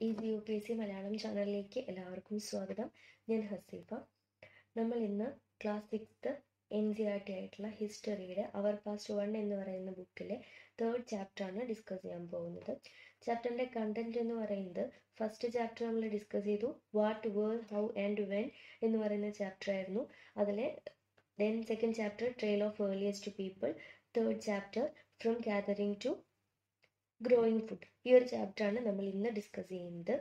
Easy U P S C Malayalam ചാനലിലേക്ക് എല്ലാവർക്കും സ്വാഗതം. ഞാൻ ഹസീഫ. നമ്മൾ ഇന്ന് class sixth N C R T ആയിട്ടുള്ള ഹിസ്റ്ററിയുടെ അവർ പാസ്റ്റ് വൺ എന്ന് പറയുന്ന ബുക്കിലെ തേർഡ് ചാപ്റ്ററാണ് ഡിസ്കസ് ചെയ്യാൻ പോകുന്നത്. ചാപ്റ്ററിന്റെ കണ്ടന്റ് എന്ന് പറയുന്നത് ഫസ്റ്റ് ചാപ്റ്റർ നമ്മൾ ഡിസ്കസ് ചെയ്തു. What where how and when എന്ന് പറയുന്ന ചാപ്റ്റർ ആയിരുന്നു. അതിലെ then second chapter trail of earliest people third chapter from gathering to growing food. ഈ ഒരു ചാപ്റ്ററാണ് നമ്മൾ ഇന്ന് ഡിസ്കസ് ചെയ്യുന്നത്.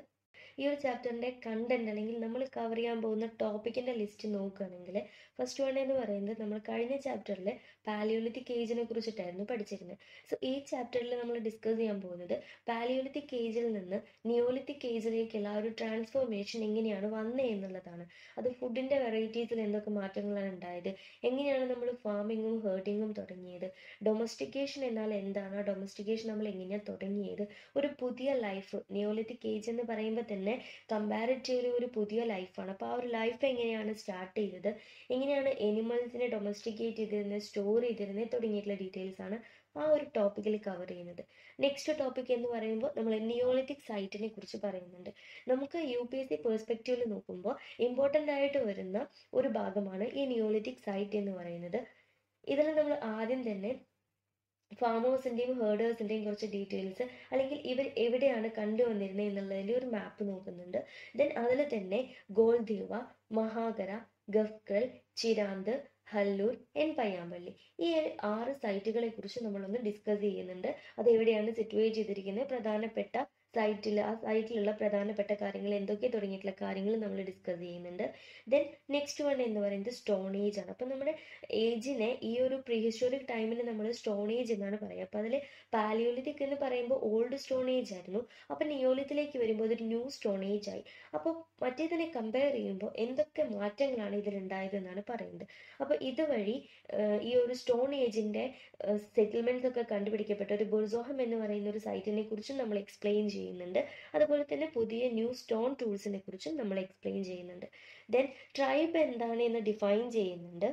ഈ ഒരു ചാപ്റ്ററിന്റെ കണ്ടന്റ് അല്ലെങ്കിൽ നമ്മൾ കവർ ചെയ്യാൻ പോകുന്ന ടോപ്പിക്കിന്റെ ലിസ്റ്റ് നോക്കുകയാണെങ്കിൽ ഫസ്റ്റ് വൺ എന്ന് പറയുന്നത് നമ്മൾ കഴിഞ്ഞ ചാപ്റ്ററിൽ പാലിയോലിത്തിക് ഏജിനെ കുറിച്ചിട്ടായിരുന്നു പഠിച്ചിരുന്നത്. സോ ഈ ചാപ്റ്ററിൽ നമ്മൾ ഡിസ്കസ് ചെയ്യാൻ പോകുന്നത് പാലിയോലിത്തിക് ഏജിൽ നിന്ന് നിയോലിത്തിക് ഏജിലേക്കുള്ള ആ ഒരു ട്രാൻസ്ഫോർമേഷൻ എങ്ങനെയാണ് വന്നത് എന്നുള്ളതാണ്. അത് ഫുഡിന്റെ വെറൈറ്റീസിൽ എന്തൊക്കെ മാറ്റങ്ങളാണ് ഉണ്ടായത്? എങ്ങനെയാണ് നമ്മൾ ഫാമിങ്ങും ഹേർഡിങ്ങും തുടങ്ങിയത്? ഡൊമസ്റ്റിക്കേഷൻ എന്നാൽ എന്താണ്? ഡൊമസ്റ്റിക്കേഷൻ നമ്മൾ എങ്ങനെയാണ് തുടങ്ങിയത്? ഒരു പുതിയ ലൈഫ് നിയോലിത്തിക് ഏജ് എന്ന് പറയുമ്പോൾ തന്നെ കമ്പാരിറ്റീവ്ലി ഒരു പുതിയ ലൈഫാണ് അപ്പോൾ ആ ഒരു ലൈഫ് എങ്ങനെയാണ് സ്റ്റാർട്ട് ചെയ്തത്? എങ്ങനെയാണ് എനിമൽസിനെ ഡൊമസ്റ്റിക്കേറ്റ് ചെയ്തിരുന്നത് സ്റ്റോർ ചെയ്തിരുന്നത് തുടങ്ങിയിട്ടുള്ള ഡീറ്റെയിൽസ് ആണ് ആ ഒരു ടോപ്പിക്കിൽ കവർ ചെയ്യുന്നത്. നെക്സ്റ്റ് ടോപ്പിക് എന്ന് പറയുമ്പോൾ നമ്മൾ നിയോളിറ്റിക് സൈറ്റിനെ കുറിച്ച് പറയുന്നുണ്ട്. നമുക്ക് യു പി എസ് സി പെർസ്പെക്റ്റീവിൽ നോക്കുമ്പോൾ ഇമ്പോർട്ടന്റ് ആയിട്ട് വരുന്ന ഒരു ഭാഗമാണ് ഈ നിയോളിറ്റിക് സൈറ്റ് എന്ന് പറയുന്നത്. ഇതിൽ നമ്മൾ ആദ്യം തന്നെ ഫാമേഴ്സിന്റെയും ഹേർഡേഴ്സിന്റെയും കുറച്ച് ഡീറ്റെയിൽസ് അല്ലെങ്കിൽ ഇവർ എവിടെയാണ് കണ്ടുവന്നിരുന്നത് എന്നുള്ളതിന്റെ ഒരു മാപ്പ് നോക്കുന്നുണ്ട്. ദെൻ അതിൽ തന്നെ ഗോൾദീവ മഹാഗര ഗഫ്കൽ ചിരാന്ത് ഹല്ലൂർ എൻ പയ്യാമ്പള്ളി. ഈ ആറ് സൈറ്റുകളെ കുറിച്ച് നമ്മളൊന്ന് ഡിസ്കസ് ചെയ്യുന്നുണ്ട്. അത് എവിടെയാണ് സിറ്റുവേറ്റ് ചെയ്തിരിക്കുന്നത്? പ്രധാനപ്പെട്ട സൈറ്റിൽ ആ സൈറ്റിലുള്ള പ്രധാനപ്പെട്ട കാര്യങ്ങൾ എന്തൊക്കെ തുടങ്ങിയിട്ടുള്ള കാര്യങ്ങൾ നമ്മൾ ഡിസ്കസ് ചെയ്യുന്നുണ്ട്. ദെൻ നെക്സ്റ്റ് വൺ എന്ന് പറയുന്നത് സ്റ്റോൺ ഏജ് ആണ്. അപ്പോൾ നമ്മുടെ ഏജിനെ ഈ ഒരു പ്രീ ഹിസ്റ്റോറിക് ടൈമിന് നമ്മൾ സ്റ്റോൺ ഏജ് എന്നാണ് പറയുക. അപ്പോൾ അതിൽ പാലിയോലിത്തിക് എന്ന് പറയുമ്പോൾ ഓൾഡ് സ്റ്റോൺ ഏജ് ആയിരുന്നു. അപ്പോൾ നിയോലിത്തിലേക്ക് വരുമ്പോൾ അതൊരു ന്യൂ സ്റ്റോൺ ഏജ് ആയി. അപ്പോൾ മറ്റേതിനെ കമ്പയർ ചെയ്യുമ്പോൾ എന്തൊക്കെ മാറ്റങ്ങളാണ് ഇതിലുണ്ടായത് എന്നാണ് പറയുന്നത്. അപ്പോൾ ഇതുവഴി ഈ ഒരു സ്റ്റോൺ ഏജിന്റെ സെറ്റിൽമെന്റ്സ് ഒക്കെ കണ്ടുപിടിക്കപ്പെട്ട ഒരു ബുർസോഹം എന്ന് പറയുന്ന ഒരു സൈറ്റിനെ കുറിച്ചും നമ്മൾ എക്സ്പ്ലെയിൻ ചെയ്യുന്നുണ്ട്. അതുപോലെ തന്നെ പുതിയ ന്യൂ സ്റ്റോൺ ടൂൾസിനെ കുറിച്ചും നമ്മൾ എക്സ്പ്ലെയിൻ ചെയ്യുന്നുണ്ട്. ദെൻ ട്രൈബ് എന്താണ് എന്ന് ഡിഫൈൻ ചെയ്യുന്നുണ്ട്.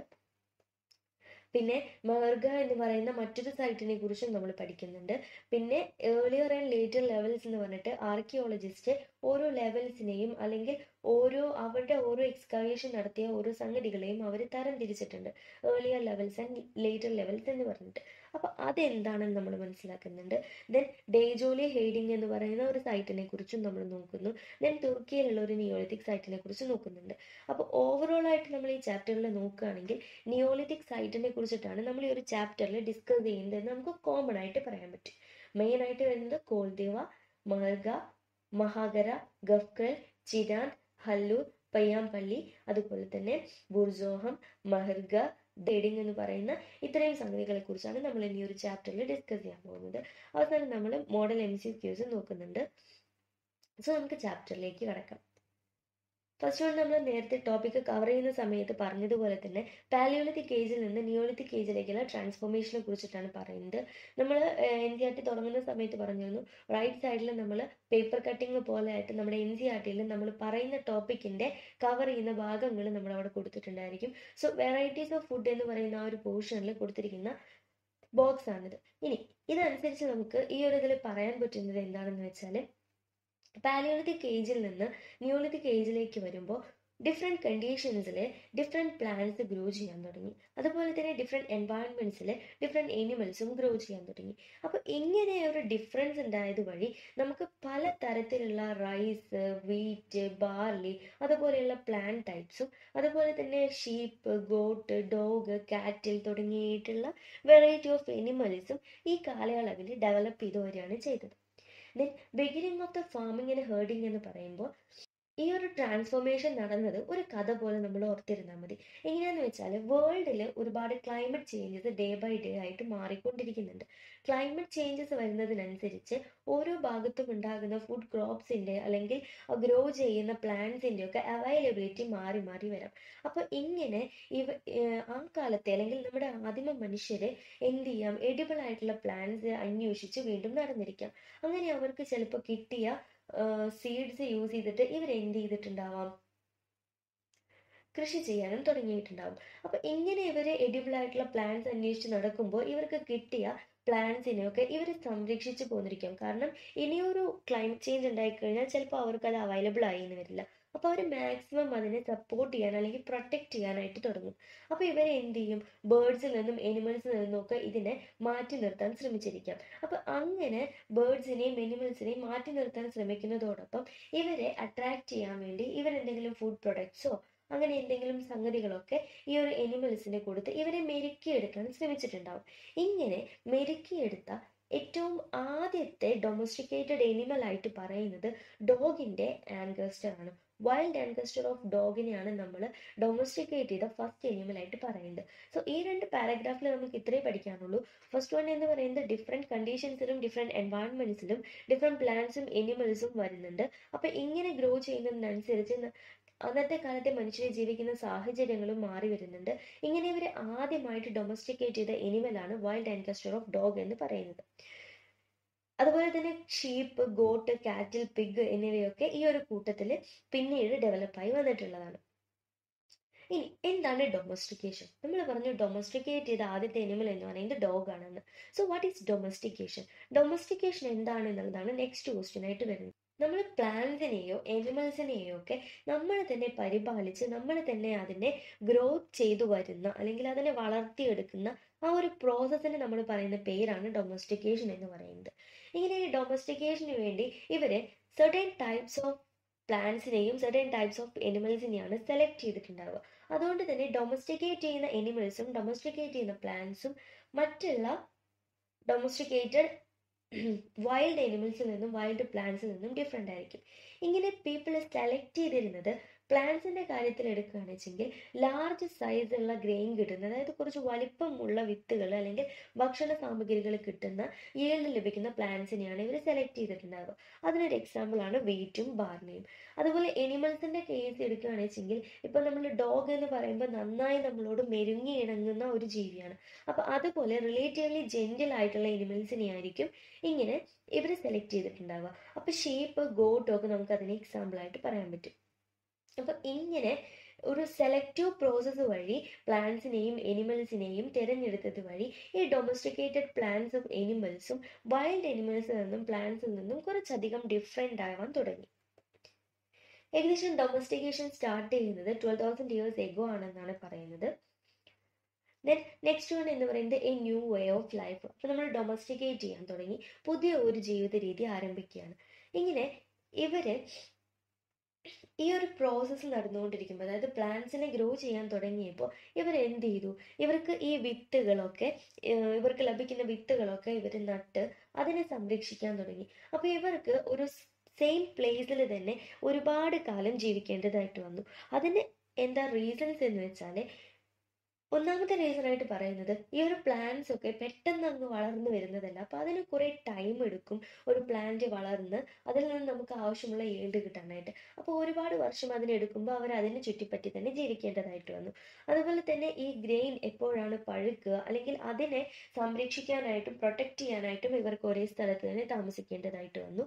പിന്നെ മർഗ എന്ന് പറയുന്ന മറ്റൊരു സൈറ്റിനെ കുറിച്ചും നമ്മൾ പഠിക്കുന്നുണ്ട്. പിന്നെ ഏർലിയർ ആൻഡ് ലേറ്റർ ലെവൽസ് എന്ന് പറഞ്ഞിട്ട് ആർക്കിയോളജിസ്റ്റ് ഓരോ ലെവൽസിനെയും അല്ലെങ്കിൽ ഓരോ അവരുടെ ഓരോ എക്സ്കവേഷൻ നടത്തിയ ഓരോ സംഗതികളെയും അവർ തരം തിരിച്ചിട്ടുണ്ട് earlier levels and later levels എന്ന് പറഞ്ഞിട്ട്. അപ്പോൾ അതെന്താണെന്ന് നമ്മൾ മനസ്സിലാക്കുന്നുണ്ട്. ദെൻ ഡേജോലി ഹെയ്ഡിങ് എന്ന് പറയുന്ന ഒരു സൈറ്റിനെ കുറിച്ചും നമ്മൾ നോക്കുന്നു. ദെൻ തുർക്കിയിലുള്ള ഒരു നിയോളിത്തിക് സൈറ്റിനെ കുറിച്ച് നോക്കുന്നുണ്ട്. അപ്പോൾ ഓവറോൾ ആയിട്ട് നമ്മൾ ഈ ചാപ്റ്ററിൽ നോക്കുകയാണെങ്കിൽ നിയോളിത്തിക് സൈറ്റിനെ കുറിച്ചിട്ടാണ് നമ്മൾ ഈ ഒരു ചാപ്റ്ററിൽ ഡിസ്കസ് ചെയ്യുന്നത് നമുക്ക് കോമൺ ആയിട്ട് പറയാൻ പറ്റും. മെയിൻ ആയിട്ട് വരുന്നത് കോൾദേവ മഹർഗ മഹാഗര ഗഫ്കൽ ചിരാന്ത് ഹല്ലൂർ പയ്യാമ്പള്ളി അതുപോലെ തന്നെ ബുർജോഹം മഹർഗ ഡേഡിങ് എന്ന് പറയുന്ന ഇത്രയും സംഗതികളെ കുറിച്ചാണ് നമ്മൾ ഇനി ഒരു ചാപ്റ്ററിൽ ഡിസ്കസ് ചെയ്യാൻ പോകുന്നത്. അവസാനം നമ്മൾ മോഡൽ എം സി ക്യൂസ് നോക്കുന്നുണ്ട്. സോ നമുക്ക് ചാപ്റ്ററിലേക്ക് കടക്കാം. ഫസ്റ്റ് ഓൾ നമ്മൾ നേരത്തെ ടോപ്പിക് കവർ ചെയ്യുന്ന സമയത്ത് പറഞ്ഞതുപോലെ തന്നെ പാലിയോളിത്തിക് ഏജിൽ നിന്ന് നിയോളിത്തിക് ഏജിലേക്കുള്ള ട്രാൻസ്ഫോർമേഷനെ കുറിച്ചിട്ടാണ് പറയുന്നത്. നമ്മൾ എൻ സി ആർ ടി തുടങ്ങുന്ന സമയത്ത് പറഞ്ഞിരുന്നു റൈറ്റ് സൈഡിൽ നമ്മൾ പേപ്പർ കട്ടിങ് പോലെ ആയിട്ട് നമ്മുടെ എൻ സി ആർ ടിയിൽ നമ്മൾ പറയുന്ന ടോപ്പിക്കിന്റെ കവർ ചെയ്യുന്ന ഭാഗങ്ങൾ നമ്മൾ അവിടെ കൊടുത്തിട്ടുണ്ടായിരിക്കും. സോ വെറൈറ്റീസ് ഓഫ് ഫുഡ് എന്ന് പറയുന്ന ആ ഒരു പോർഷനിൽ കൊടുത്തിരിക്കുന്ന ബോക്സ് ആണിത്. ഇനി ഇതനുസരിച്ച് നമുക്ക് ഈ ഒരു ഇതിൽ പറയാൻ പറ്റുന്നത് എന്താണെന്ന് വെച്ചാൽ പാലിയോളിത്തിക് ഏജിൽ നിന്ന് ന്യൂളിത്തിക് ഏജിലേക്ക് വരുമ്പോൾ ഡിഫറെന്റ് കണ്ടീഷൻസിൽ ഡിഫറെന്റ് പ്ലാന്റ്സ് ഗ്രോ ചെയ്യാൻ തുടങ്ങി. അതുപോലെ തന്നെ ഡിഫറെന്റ് എൻവയൺമെന്റ്സിൽ ഡിഫറെന്റ് എനിമൽസും ഗ്രോ ചെയ്യാൻ തുടങ്ങി. അപ്പോൾ ഇങ്ങനെ ഒരു ഡിഫറൻസ് ഉണ്ടായത് വഴി നമുക്ക് പല തരത്തിലുള്ള റൈസ് വീറ്റ് ബാർലി അതുപോലെയുള്ള പ്ലാന്റ് ടൈപ്സും അതുപോലെ തന്നെ ഷീപ്പ് ഗോട്ട് ഡോഗ് കാറ്റിൽ തുടങ്ങിയിട്ടുള്ള വെറൈറ്റി ഓഫ് എനിമൽസും ഈ കാലയളവിൽ ഡെവലപ്പ് ചെയ്തു വരികയാണ് ചെയ്തത്. Then beginning of the and herding എന്ന് പറയുമ്പോൾ ഈ ഒരു ട്രാൻസ്ഫോർമേഷൻ നടന്നത് ഒരു കഥ പോലെ നമ്മൾ ഓർത്തിരുന്നാൽ മതി. എങ്ങനെയാന്ന് വെച്ചാൽ വേൾഡിൽ ഒരുപാട് climate changes day by day ആയിട്ട് മാറിക്കൊണ്ടിരിക്കുന്നുണ്ട്. ക്ലൈമറ്റ് ചേഞ്ചസ് വരുന്നതിനനുസരിച്ച് ഓരോ ഭാഗത്തും ഉണ്ടാകുന്ന ഫുഡ് ക്രോപ്സിന്റെ അല്ലെങ്കിൽ ഗ്രോ ചെയ്യുന്ന പ്ലാന്റ്സിന്റെ ഒക്കെ അവൈലബിലിറ്റി മാറി മാറി വരാം. അപ്പോൾ ഇങ്ങനെ ഇവ ആ കാലത്തെ അല്ലെങ്കിൽ നമ്മുടെ ആദിമ മനുഷ്യരെ എന്ത് ചെയ്യാം? എഡിബിൾ ആയിട്ടുള്ള പ്ലാന്റ്സ് അന്വേഷിച്ച് വീണ്ടും നടന്നിരിക്കാം. അങ്ങനെ അവർക്ക് ചിലപ്പോൾ കിട്ടിയ സീഡ്സ് യൂസ് ചെയ്തിട്ട് ഇവർ എന്ത് ചെയ്തിട്ടുണ്ടാവാം? കൃഷി ചെയ്യാനും തുടങ്ങിയിട്ടുണ്ടാവും. അപ്പൊ ഇങ്ങനെ ഇവർ എഡിബിൾ ആയിട്ടുള്ള പ്ലാന്റ്സ് അന്വേഷിച്ച് നടക്കുമ്പോൾ ഇവർക്ക് കിട്ടിയ പ്ലാന്റ്സിനെയൊക്കെ ഇവർ സംരക്ഷിച്ചു പോന്നിരിക്കും. കാരണം ഇനിയൊരു ക്ലൈമറ്റ് ചേഞ്ച് ഉണ്ടായിക്കഴിഞ്ഞാൽ ചിലപ്പോൾ അവർക്ക് അത് അവൈലബിൾ ആയി എന്ന് വരില്ല. അപ്പോൾ അവർ മാക്സിമം അതിനെ സപ്പോർട്ട് ചെയ്യാൻ അല്ലെങ്കിൽ പ്രൊട്ടക്റ്റ് ചെയ്യാനായിട്ട് തുടങ്ങും. അപ്പോൾ ഇവരെ എന്ത് ചെയ്യും? ബേർഡ്സിൽ നിന്നും എനിമൽസിൽ ഒക്കെ ഇതിനെ മാറ്റി നിർത്താൻ ശ്രമിച്ചിരിക്കാം. അപ്പോൾ അങ്ങനെ ബേർഡ്സിനെയും എനിമൽസിനെയും മാറ്റി നിർത്താൻ ശ്രമിക്കുന്നതോടൊപ്പം ഇവരെ അട്രാക്റ്റ് ചെയ്യാൻ വേണ്ടി ഇവരെന്തെങ്കിലും ഫുഡ് പ്രൊഡക്ട്സോ അങ്ങനെ എന്തെങ്കിലും സംഗതികളൊക്കെ ഈ ഒരു എനിമൽസിന് കൊടുത്ത് ഇവരെ മെരുക്കിയെടുക്കാൻ ശ്രമിച്ചിട്ടുണ്ടാവും. ഇങ്ങനെ മെരുക്കിയെടുത്ത ഏറ്റവും ആദ്യത്തെ ഡൊമസ്റ്റിക്കേറ്റഡ് എനിമൽ ആയിട്ട് പറയുന്നത് ഡോഗിന്റെ ആൻഗസ്റ്റർ ആണ്. വൈൽഡ് ആൻകസ്റ്റർ ഓഫ് ഡോഗിനെയാണ് നമ്മൾ ഡൊമസ്റ്റിക്കേറ്റ് ചെയ്ത ഫസ്റ്റ് എനിമൽ ആയിട്ട് പറയുന്നത്. സോ ഈ രണ്ട് പാരഗ്രാഫിൽ നമുക്ക് ഇത്രേ പഠിക്കാനുള്ളൂ. ഫസ്റ്റ് വൺ എന്ന് പറയുന്നത് ഡിഫറെന്റ് കണ്ടീഷൻസിലും ഡിഫറെന്റ് എൻവയൺമെന്റ്സിലും ഡിഫറെന്റ് പ്ലാന്റ്സും എനിമൽസും വരുന്നുണ്ട്. അപ്പൊ ഇങ്ങനെ ഗ്രോ ചെയ്യുന്നതിനനുസരിച്ച് അന്നത്തെ കാലത്തെ മനുഷ്യരെ ജീവിക്കുന്ന സാഹചര്യങ്ങളും മാറി വരുന്നുണ്ട്. ഇങ്ങനെ ഇവർ ആദ്യമായിട്ട് ഡൊമസ്റ്റിക്കേറ്റ് ചെയ്ത എനിമലാണ് വൈൽഡ് ആൻകസ്റ്റർ ഓഫ് ഡോഗ് എന്ന് പറയുന്നത്. അതുപോലെ തന്നെ ഷീപ്പ് ഗോട്ട് കാറ്റിൽ പിഗ് എന്നിവയൊക്കെ ഈ ഒരു കൂട്ടത്തിൽ പിന്നീട് ഡെവലപ്പായി വന്നിട്ടുള്ളതാണ്. ഇനി എന്താണ് ഡൊമസ്റ്റിക്കേഷൻ നമ്മൾ പറഞ്ഞു ഡൊമസ്റ്റിക്കേറ്റ് ചെയ്ത ആദ്യത്തെ എനിമൽ എന്ന് പറയുന്നത് ഡോഗ് ആണെന്ന്. So what is domestication domestication എന്താണ് എന്നുള്ളതാണ് നെക്സ്റ്റ് ക്വസ്റ്റ്യൻ ആയിട്ട് വരുന്നത്. നമ്മൾ പ്ലാന്റ്സിനെയോ എനിമൽസിനെയോ ഒക്കെ നമ്മൾ തന്നെ പരിപാലിച്ച് നമ്മൾ തന്നെ അതിനെ ഗ്രോത്ത് ചെയ്തു വരുന്ന അല്ലെങ്കിൽ അതിനെ വളർത്തിയെടുക്കുന്ന ആ ഒരു പ്രോസസ്സിന് നമ്മൾ പറയുന്ന പേരാണ് ഡൊമസ്റ്റിക്കേഷൻ എന്ന് പറയുന്നത്. ഇങ്ങനെ ഈ ഡൊമസ്റ്റിക്കേഷന് വേണ്ടി ഇവരെ സെർട്ടൻ ടൈപ്സ് ഓഫ് പ്ലാന്റ്സിനെയും സെർട്ടൻ ടൈപ്സ് ഓഫ് എനിമൽസിനെയാണ് സെലക്ട് ചെയ്തിട്ടുണ്ടാവുക. അതുകൊണ്ട് തന്നെ ഡൊമസ്റ്റിക്കേറ്റ് ചെയ്യുന്ന എനിമൽസും ഡൊമസ്റ്റിക്കേറ്റ് ചെയ്യുന്ന പ്ലാന്റ്സും മറ്റുള്ള ഡൊമസ്റ്റിക്കേറ്റഡ് വൈൽഡ് എനിമൽസിൽ നിന്നും വൈൽഡ് പ്ലാന്റ്സിൽ നിന്നും ഡിഫറെന്റ് ആയിരിക്കും. ഇങ്ങനെ പീപ്പിൾ സെലക്ട് ചെയ്തിരുന്നത് പ്ലാന്റ്സിന്റെ കാര്യത്തിൽ എടുക്കുകയാണെന്ന് ലാർജ് സൈസ് ഉള്ള ഗ്രെയിൻ കിട്ടുന്ന അതായത് കുറച്ച് വലിപ്പമുള്ള വിത്തുകൾ അല്ലെങ്കിൽ ഭക്ഷണ സാമഗ്രികൾ കിട്ടുന്ന ഈൽഡ് ലഭിക്കുന്ന പ്ലാന്റ്സിനെയാണ് ഇവർ സെലക്ട് ചെയ്തിട്ടുണ്ടാവുക. അതിനൊരു എക്സാമ്പിൾ ആണ് വീറ്റും ബാർലിയും അതുപോലെ എനിമൽസിന്റെ കേസ് എടുക്കുകയാണെന്ന് വെച്ചെങ്കിൽ ഇപ്പൊ നമ്മൾ ഡോഗ് എന്ന് പറയുമ്പോൾ നന്നായി നമ്മളോട് മെരുങ്ങി ഇണങ്ങുന്ന ഒരു ജീവിയാണ്. അപ്പൊ അതുപോലെ റിലേറ്റീവ്ലി ജെന്റിൽ ആയിട്ടുള്ള എനിമൽസിനെ ആയിരിക്കും ഇങ്ങനെ ഇവർ സെലക്ട് ചെയ്തിട്ടുണ്ടാവുക. അപ്പൊ ഷേപ്പ് ഗോട്ട് ഒക്കെ നമുക്ക് അതിന് എക്സാമ്പിൾ ആയിട്ട് പറയാൻ പറ്റും. അപ്പൊ ഇങ്ങനെ ഒരു സെലക്റ്റീവ് പ്രോസസ്സ് വഴി പ്ലാന്റ്സിനെയും എനിമൽസിനെയും തിരഞ്ഞെടുത്തത് വഴി ഈ ഡൊമസ്റ്റിക്കേറ്റഡ് പ്ലാന്റ്സും എനിമൽസും വൈൽഡ് എനിമൽസിൽ നിന്നും പ്ലാന്റ്സിൽ നിന്നും കുറച്ചധികം ഡിഫറെന്റ് ആവാൻ തുടങ്ങി. ഏകദേശം ഡൊമസ്റ്റിക്കേഷൻ സ്റ്റാർട്ട് ചെയ്യുന്നത് ട്വൽവ് തൗസൻഡ് ഇയേഴ്സ് എഗോ ആണെന്നാണ് പറയുന്നത്. ദെൻ നെക്സ്റ്റ് വൺ എന്ന് പറയുന്നത് a new way of life അപ്പോൾ നമ്മൾ ഡൊമസ്റ്റിക്കേറ്റ് ചെയ്യാൻ തുടങ്ങി. പുതിയ ഒരു ജീവിത രീതി ആരംഭിക്കുകയാണ്. ഇങ്ങനെ ഇവർ ഈ ഒരു പ്രോസസ്സ് നടന്നുകൊണ്ടിരിക്കുമ്പോൾ അതായത് പ്ലാന്റ്സിനെ ഗ്രോ ചെയ്യാൻ തുടങ്ങിയപ്പോൾ ഇവർ എന്ത് ചെയ്തു? ഇവർക്ക് ഈ വിത്തുകളൊക്കെ ഇവർക്ക് ലഭിക്കുന്ന വിത്തുകളൊക്കെ ഇവർ നട്ട് അതിനെ സംരക്ഷിക്കാൻ തുടങ്ങി. അപ്പോൾ ഇവർക്ക് ഒരു സെയിം പ്ലേസിൽ തന്നെ ഒരുപാട് കാലം ജീവിക്കേണ്ടതായിട്ട് വന്നു. അതിന് എന്താ റീസൺസ് എന്ന് വെച്ചാൽ ഒന്നാമത്തെ റീസണായിട്ട് പറയുന്നത് ഈ ഒരു പ്ലാന്റ്സ് ഒക്കെ പെട്ടെന്ന് അങ്ങ് വളർന്നു വരുന്നതല്ല. അപ്പൊ അതിന് കുറെ ടൈം എടുക്കും ഒരു പ്ലാന്റ് വളർന്ന് അതിൽ നിന്ന് നമുക്ക് ആവശ്യമുള്ള ഈൽഡ് കിട്ടാനായിട്ട്. അപ്പോൾ ഒരുപാട് വർഷം അതിനെടുക്കുമ്പോൾ അവർ അതിന് ചുറ്റിപ്പറ്റി തന്നെ ജീവിക്കേണ്ടതായിട്ട് വന്നു. അതുപോലെ തന്നെ ഈ ഗ്രെയിൻ എപ്പോഴാണ് പഴുക്കുക അല്ലെങ്കിൽ അതിനെ സംരക്ഷിക്കാനായിട്ടും പ്രൊട്ടക്ട് ചെയ്യാനായിട്ടും ഇവർക്ക് ഒരേ സ്ഥലത്ത് തന്നെ താമസിക്കേണ്ടതായിട്ട് വന്നു.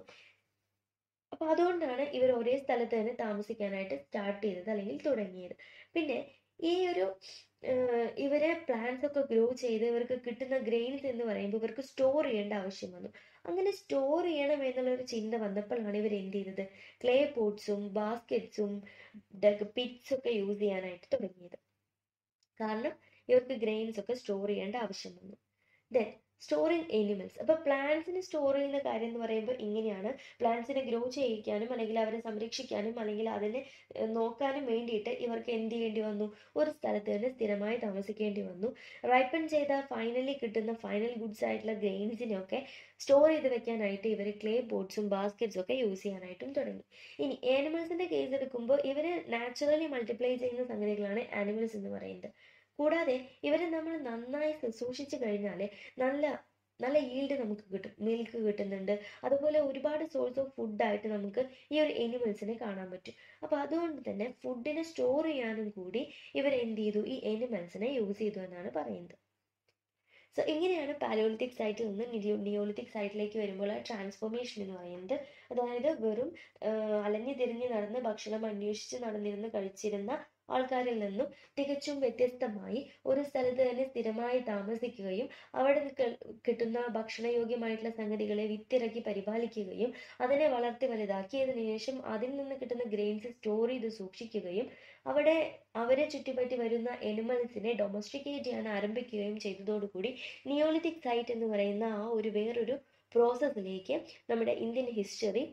അപ്പൊ അതുകൊണ്ടാണ് ഇവർ ഒരേ സ്ഥലത്ത് തന്നെ താമസിക്കാനായിട്ട് സ്റ്റാർട്ട് ചെയ്തത് അല്ലെങ്കിൽ തുടങ്ങിയത്. പിന്നെ ഈ ഒരു ഇവരെ പ്ലാന്റ്സ് ഒക്കെ ഗ്രോ ചെയ്ത് ഇവർക്ക് കിട്ടുന്ന ഗ്രെയിൻസ് എന്ന് പറയുമ്പോൾ ഇവർക്ക് സ്റ്റോർ ചെയ്യേണ്ട ആവശ്യം വന്നു. അങ്ങനെ സ്റ്റോർ ചെയ്യണം എന്നുള്ള ഒരു ചിന്ത വന്നപ്പോഴാണ് ഇവർ എന്ത് ചെയ്തത്? ക്ലേ പോട്ട്സും ബാസ്ക്കറ്റ്സും പിറ്റ്സ് ഒക്കെ യൂസ് ചെയ്യാനായിട്ട് തുടങ്ങിയത്. കാരണം ഇവർക്ക് ഗ്രെയിൻസ് ഒക്കെ സ്റ്റോർ ചെയ്യേണ്ട ആവശ്യം വന്നു. ദെൻ സ്റ്റോറിങ് എനിമൽസ് അപ്പൊ പ്ലാന്റ്സിന് സ്റ്റോർ ചെയ്യുന്ന കാര്യം എന്ന് പറയുമ്പോൾ ഇങ്ങനെയാണ്. പ്ലാന്റ്സിനെ ഗ്രോ ചെയ്യിക്കാനും അല്ലെങ്കിൽ അവരെ സംരക്ഷിക്കാനും അല്ലെങ്കിൽ അതിനെ നോക്കാനും വേണ്ടിയിട്ട് ഇവർക്ക് എന്ത് ചെയ്യേണ്ടി വന്നു? ഒരു സ്ഥലത്ത് തന്നെ സ്ഥിരമായി താമസിക്കേണ്ടി വന്നു. റൈപ്പൺ ചെയ്ത ഫൈനലി കിട്ടുന്ന ഫൈനൽ ഗുഡ്സ് ആയിട്ടുള്ള ഗ്രെയിൻസിനെയൊക്കെ സ്റ്റോർ ചെയ്ത് വെക്കാനായിട്ട് ഇവർ ക്ലേ ബോട്ട്സും ബാസ്ക്കറ്റ്സും ഒക്കെ യൂസ് ചെയ്യാനായിട്ടും തുടങ്ങി. ഇനി ആനിമൽസിന്റെ കേസ് എടുക്കുമ്പോൾ ഇവർ നാച്ചുറലി മൾട്ടിപ്ലൈ ചെയ്യുന്ന സംഗതികളാണ് ആനിമൽസ് എന്ന് പറയുന്നത്. കൂടാതെ ഇവരെ നമ്മൾ നന്നായി സൂക്ഷിച്ചു കഴിഞ്ഞാൽ നല്ല നല്ല ഈൽഡ് നമുക്ക് കിട്ടും. മിൽക്ക് കിട്ടുന്നുണ്ട്. അതുപോലെ ഒരുപാട് സോഴ്സ് ഓഫ് ഫുഡായിട്ട് നമുക്ക് ഈ ഒരു എനിമൽസിനെ കാണാൻ പറ്റും. അപ്പോൾ അതുകൊണ്ട് തന്നെ ഫുഡിനെ സ്റ്റോർ ചെയ്യാനും കൂടി ഇവർ എന്ത് ചെയ്തു? ഈ എനിമൽസിനെ യൂസ് ചെയ്തു എന്നാണ് പറയുന്നത്. സോ ഇങ്ങനെയാണ് പാലോളിത്തിക് സൈറ്റിൽ നിന്ന് നിയോളിത്തിക് സൈറ്റിലേക്ക് വരുമ്പോൾ ട്രാൻസ്ഫോർമേഷൻ എന്ന് പറയുന്നത്. അതായത് വെറും അലഞ്ഞു തിരിഞ്ഞ് നടന്ന് ഭക്ഷണം അന്വേഷിച്ച് നടന്നിരുന്ന് കഴിച്ചിരുന്ന ആൾക്കാരിൽ നിന്നും തികച്ചും വ്യത്യസ്തമായി ഒരു സ്ഥലത്ത് തന്നെ സ്ഥിരമായി താമസിക്കുകയും അവിടെ കിട്ടുന്ന ഭക്ഷണയോഗ്യമായിട്ടുള്ള സംഗതികളെ വിത്തിറക്കി പരിപാലിക്കുകയും അതിനെ വളർത്തി വലുതാക്കിയതിനു ശേഷം അതിൽ നിന്ന് കിട്ടുന്ന ഗ്രെയിൻസ് സ്റ്റോർ ചെയ്ത് സൂക്ഷിക്കുകയും അവിടെ അവരെ ചുറ്റിപ്പറ്റി വരുന്ന എനിമൽസിനെ ഡൊമസ്റ്റിക്കേറ്റ് ചെയ്യാൻ ആരംഭിക്കുകയും ചെയ്തതോടുകൂടി നിയോളിത്തിക് സൈറ്റ് എന്ന് പറയുന്ന ആ ഒരു വേറൊരു പ്രോസസ്സിലേക്ക് നമ്മുടെ ഇന്ത്യൻ ഹിസ്റ്ററി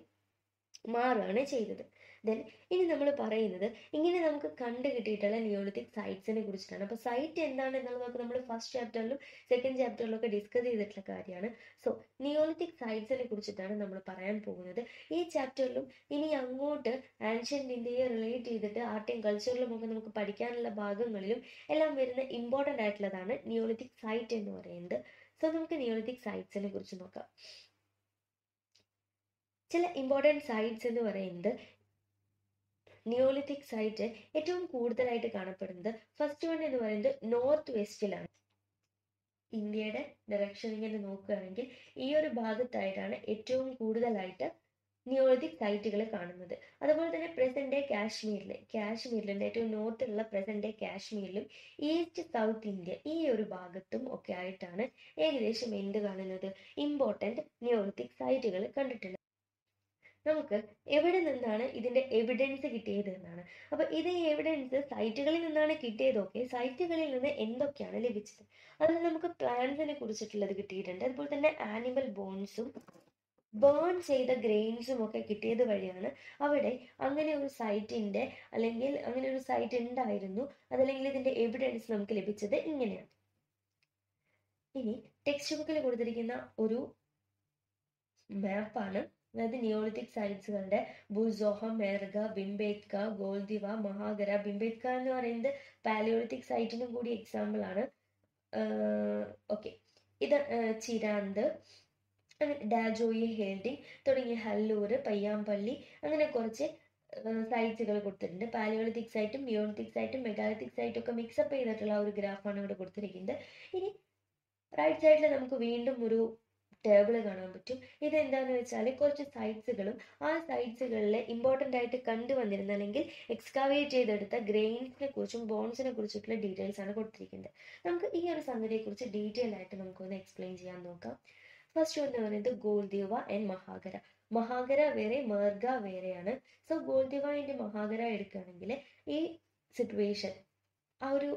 മാറുകയാണ് ചെയ്തത്. ദെൻ ഇനി നമ്മൾ പറയുന്നത് ഇങ്ങനെ നമുക്ക് കണ്ടു കിട്ടിയിട്ടുള്ള നിയോളിത്തിക് സൈറ്റ്സിനെ കുറിച്ചിട്ടാണ്. അപ്പോൾ സൈറ്റ് എന്താണ് എന്നുള്ളതൊക്കെ നമ്മൾ ഫസ്റ്റ് ചാപ്റ്ററിലും സെക്കൻഡ് ചാപ്റ്ററിലും ഒക്കെ ഡിസ്കസ് ചെയ്തിട്ടുള്ള കാര്യമാണ്. സോ നിയോളിത്തിക് സൈറ്റ്സിനെ കുറിച്ചിട്ടാണ് നമ്മൾ പറയാൻ പോകുന്നത്. ഈ ചാപ്റ്ററിലും ഇനി അങ്ങോട്ട് ആൻഷ്യന്റ് ഇന്ത്യയെ റിലേറ്റ് ചെയ്തിട്ട് ആർട്ടും കൾച്ചറിലും ഒക്കെ നമുക്ക് പഠിക്കാനുള്ള ഭാഗങ്ങളിലും എല്ലാം വരുന്ന ഇമ്പോർട്ടന്റ് ആയിട്ടുള്ളതാണ് നിയോളിത്തിക് സൈറ്റ് എന്ന് പറയുന്നത്. സോ നമുക്ക് നിയോളിത്തിക് സൈറ്റ്സിനെ കുറിച്ച് നോക്കാം. ചില ഇമ്പോർട്ടന്റ് സൈറ്റ്സ് എന്ന് പറയുന്നത് നിയോളിത്തിക് സൈറ്റ് ഏറ്റവും കൂടുതലായിട്ട് കാണപ്പെടുന്നത് ഫസ്റ്റ് വൺ എന്ന് പറയുന്നത് നോർത്ത് വെസ്റ്റിലാണ് ഇന്ത്യയുടെ ഡയറക്ഷൻ ഇങ്ങനെ നോക്കുകയാണെങ്കിൽ ഈ ഒരു ഭാഗത്തായിട്ടാണ് ഏറ്റവും കൂടുതലായിട്ട് നിയോളിത്തിക് സൈറ്റുകൾ കാണുന്നത്. അതുപോലെ തന്നെ പ്രസന്റ് ഡേ കാശ്മീരിൽ കാശ്മീരിലും ഏറ്റവും നോർത്തിലുള്ള പ്രസന്റ് ഡേ കാശ്മീരിലും ഈസ്റ്റ് സൗത്ത് ഇന്ത്യ ഈ ഒരു ഭാഗത്തും ഒക്കെ ആയിട്ടാണ് ഏകദേശം എന്ത് കാണുന്നത്? ഇമ്പോർട്ടന്റ് നിയോളിത്തിക് സൈറ്റുകൾ കണ്ടിട്ടുള്ളത്. നമുക്ക് എവിടെ നിന്നാണ് ഇതിന്റെ എവിഡൻസ് കിട്ടിയത് എന്നാണ്. അപ്പൊ ഇത് എവിഡൻസ് സൈറ്റുകളിൽ നിന്നാണ് കിട്ടിയതൊക്കെ സൈറ്റുകളിൽ നിന്ന് എന്തൊക്കെയാണ് ലഭിച്ചത്? അതിൽ നമുക്ക് പ്ലാന്റ്സിനെ കുറിച്ചിട്ടുള്ളത് കിട്ടിയിട്ടുണ്ട്. അതുപോലെ തന്നെ ആനിമൽ ബോൺസും ബേൺ ചെയ്ത ഗ്രെയിൻസും ഒക്കെ കിട്ടിയത് വഴിയാണ് അവിടെ അങ്ങനെ ഒരു സൈറ്റിന്റെ അല്ലെങ്കിൽ അങ്ങനെ ഒരു സൈറ്റ് ഉണ്ടായിരുന്നു. അതല്ലെങ്കിൽ ഇതിന്റെ എവിഡൻസ് നമുക്ക് ലഭിച്ചത് ഇങ്ങനെയാണ്. ഇനി ടെക്സ്റ്റ് ബുക്കിൽ കൊടുത്തിരിക്കുന്ന ഒരു മാപ്പാണ് അതായത് നിയോളിത്തിക് സൈറ്റ്സുകളുടെ ബുസോഹ മേർഗ ബിംബേത്ക ഗോൾദിവ മഹാഗര. ബിംബേത്ക എന്ന് പറയുന്നത് പാലിയോളിത്തിക് സൈറ്റിനും കൂടി എക്സാമ്പിൾ ആണ്. ഓക്കെ ഇത് ചിരാന്ത് ഡാജോയി ഹേൽഡിംഗ് തുടങ്ങിയ ഹല്ലൂർ പയ്യാമ്പള്ളി അങ്ങനെ കുറച്ച് സൈറ്റ്സുകൾ കൊടുത്തിട്ടുണ്ട്. പാലിയോളിത്തിക് സൈറ്റും നിയോളിത്തിക് സൈറ്റും മെഗാലിത്തിക് സൈറ്റും ഒക്കെ മിക്സപ്പ് ചെയ്തിട്ടുള്ള ഒരു ഗ്രാഫാണ് ഇവിടെ കൊടുത്തിരിക്കുന്നത്. ഇനി റൈറ്റ് സൈഡിൽ നമുക്ക് വീണ്ടും ഒരു ടേബിൾ കാണാൻ പറ്റും. ഇതെന്താണെന്ന് വെച്ചാൽ കുറച്ച് സൈറ്റ്സുകളും ആ സൈറ്റ്സുകളിലെ ഇമ്പോർട്ടന്റ് ആയിട്ട് കണ്ടുവന്നിരുന്ന അല്ലെങ്കിൽ എക്സ്കാവേറ്റ് ചെയ്തെടുത്ത ഗ്രെയിൻസിനെ കുറിച്ചും ബോൺസിനെ കുറിച്ചിട്ടുള്ള ഡീറ്റെയിൽസ് ആണ് കൊടുത്തിരിക്കുന്നത്. നമുക്ക് ഈ ഒരു സംഗതിയെക്കുറിച്ച് ഡീറ്റെയിൽ ആയിട്ട് നമുക്കൊന്ന് എക്സ്പ്ലെയിൻ ചെയ്യാൻ നോക്കാം. ഫസ്റ്റ് എന്ന് പറയുന്നത് ഗോൾദീവ ആൻഡ് മഹാഗര. മഹാഗര വേറെ മേർഗ വേറെയാണ്. സോ ഗോൾദീവ ആൻഡ് മഹാഗര എടുക്കുകയാണെങ്കിൽ ഈ സിറ്റുവേഷൻ ആ ഒരു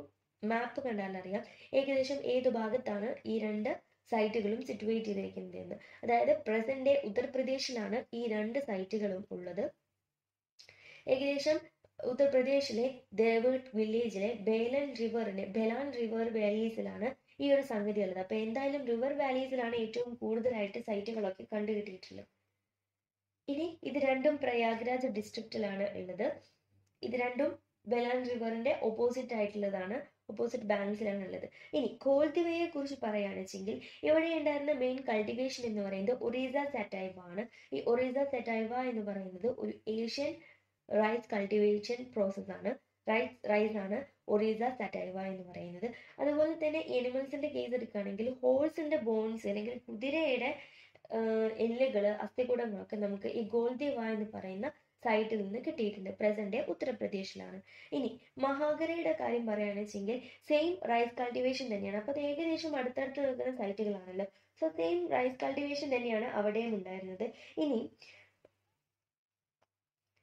മാപ്പ് കണ്ടാൽ അറിയാം. ഏകദേശം ഏത് ഭാഗത്താണ്? ഈ രണ്ട് സൈറ്റുകളും സിറ്റുവേറ്റ് ചെയ്തിരിക്കുന്നത് എന്ന് അതായത് പ്രസന്റ് ഡേ ഉത്തർപ്രദേശിലാണ് ഈ രണ്ട് സൈറ്റുകളും ഉള്ളത്. ഏകദേശം ഉത്തർപ്രദേശിലെ ദേവഡ് വില്ലേജിലെ ബേലൻ റിവറിന് ബെലാൻ റിവർ വാലീസിലാണ് ഈ ഒരു സംഗതി ഉള്ളത്. അപ്പൊ എന്തായാലും റിവർ വാലീസിലാണ് ഏറ്റവും കൂടുതലായിട്ട് സൈറ്റുകളൊക്കെ കണ്ടുകിട്ടിയിട്ടുള്ളത്. ഇനി ഇത് രണ്ടും പ്രയാഗ്രാജ് ഡിസ്ട്രിക്റ്റിലാണ് ഉള്ളത്. ഇത് രണ്ടും ബെലാൻ റിവറിന്റെ ഓപ്പോസിറ്റ് ആയിട്ടുള്ളതാണ് ഓപ്പോസിറ്റ് ബാങ്ക്സിലാണ് ഉള്ളത്. ഇനി കോൽത്തിവയെ കുറിച്ച് പറയുകയാണെച്ചെങ്കിൽ ഇവിടെ ഉണ്ടായിരുന്ന മെയിൻ കൾട്ടിവേഷൻ എന്ന് പറയുന്നത് ഒറീസ സെറ്റൈവ ആണ്. ഈ ഒറീസ സെറ്റൈവ എന്ന് പറയുന്നത് ഒരു ഏഷ്യൻ റൈസ് കൾട്ടിവേഷൻ പ്രോസസ് ആണ്. റൈസ് റൈസ് ആണ് ഒറീസ സറ്റൈവ എന്ന് പറയുന്നത്. അതുപോലെ തന്നെ എനിമൽസിന്റെ കേസ് എടുക്കുകയാണെങ്കിൽ ഹോഴ്സിന്റെ ബോൺസ് അല്ലെങ്കിൽ കുതിരയുടെ എല്ലുകൾ അസ്ഥികൂടങ്ങളൊക്കെ നമുക്ക് ഈ ഗോൾദിവ എന്ന് പറയുന്ന സൈറ്റിൽ നിന്ന് കിട്ടിയിട്ടുണ്ട്. പ്രസന്റ് ഉത്തർപ്രദേശിലാണ്. ഇനി മഹാഗരയുടെ കാര്യം പറയുകയാണെന്നുവെച്ചെങ്കിൽ സെയിം റൈസ് കൾട്ടിവേഷൻ തന്നെയാണ്. അപ്പോൾ ഏകദേശം അടുത്തടുത്ത് നിൽക്കുന്ന സൈറ്റുകളാണല്ലോ സോ സെയിം റൈസ് കൾട്ടിവേഷൻ തന്നെയാണ് അവിടെയും ഉണ്ടായിരുന്നത്. ഇനി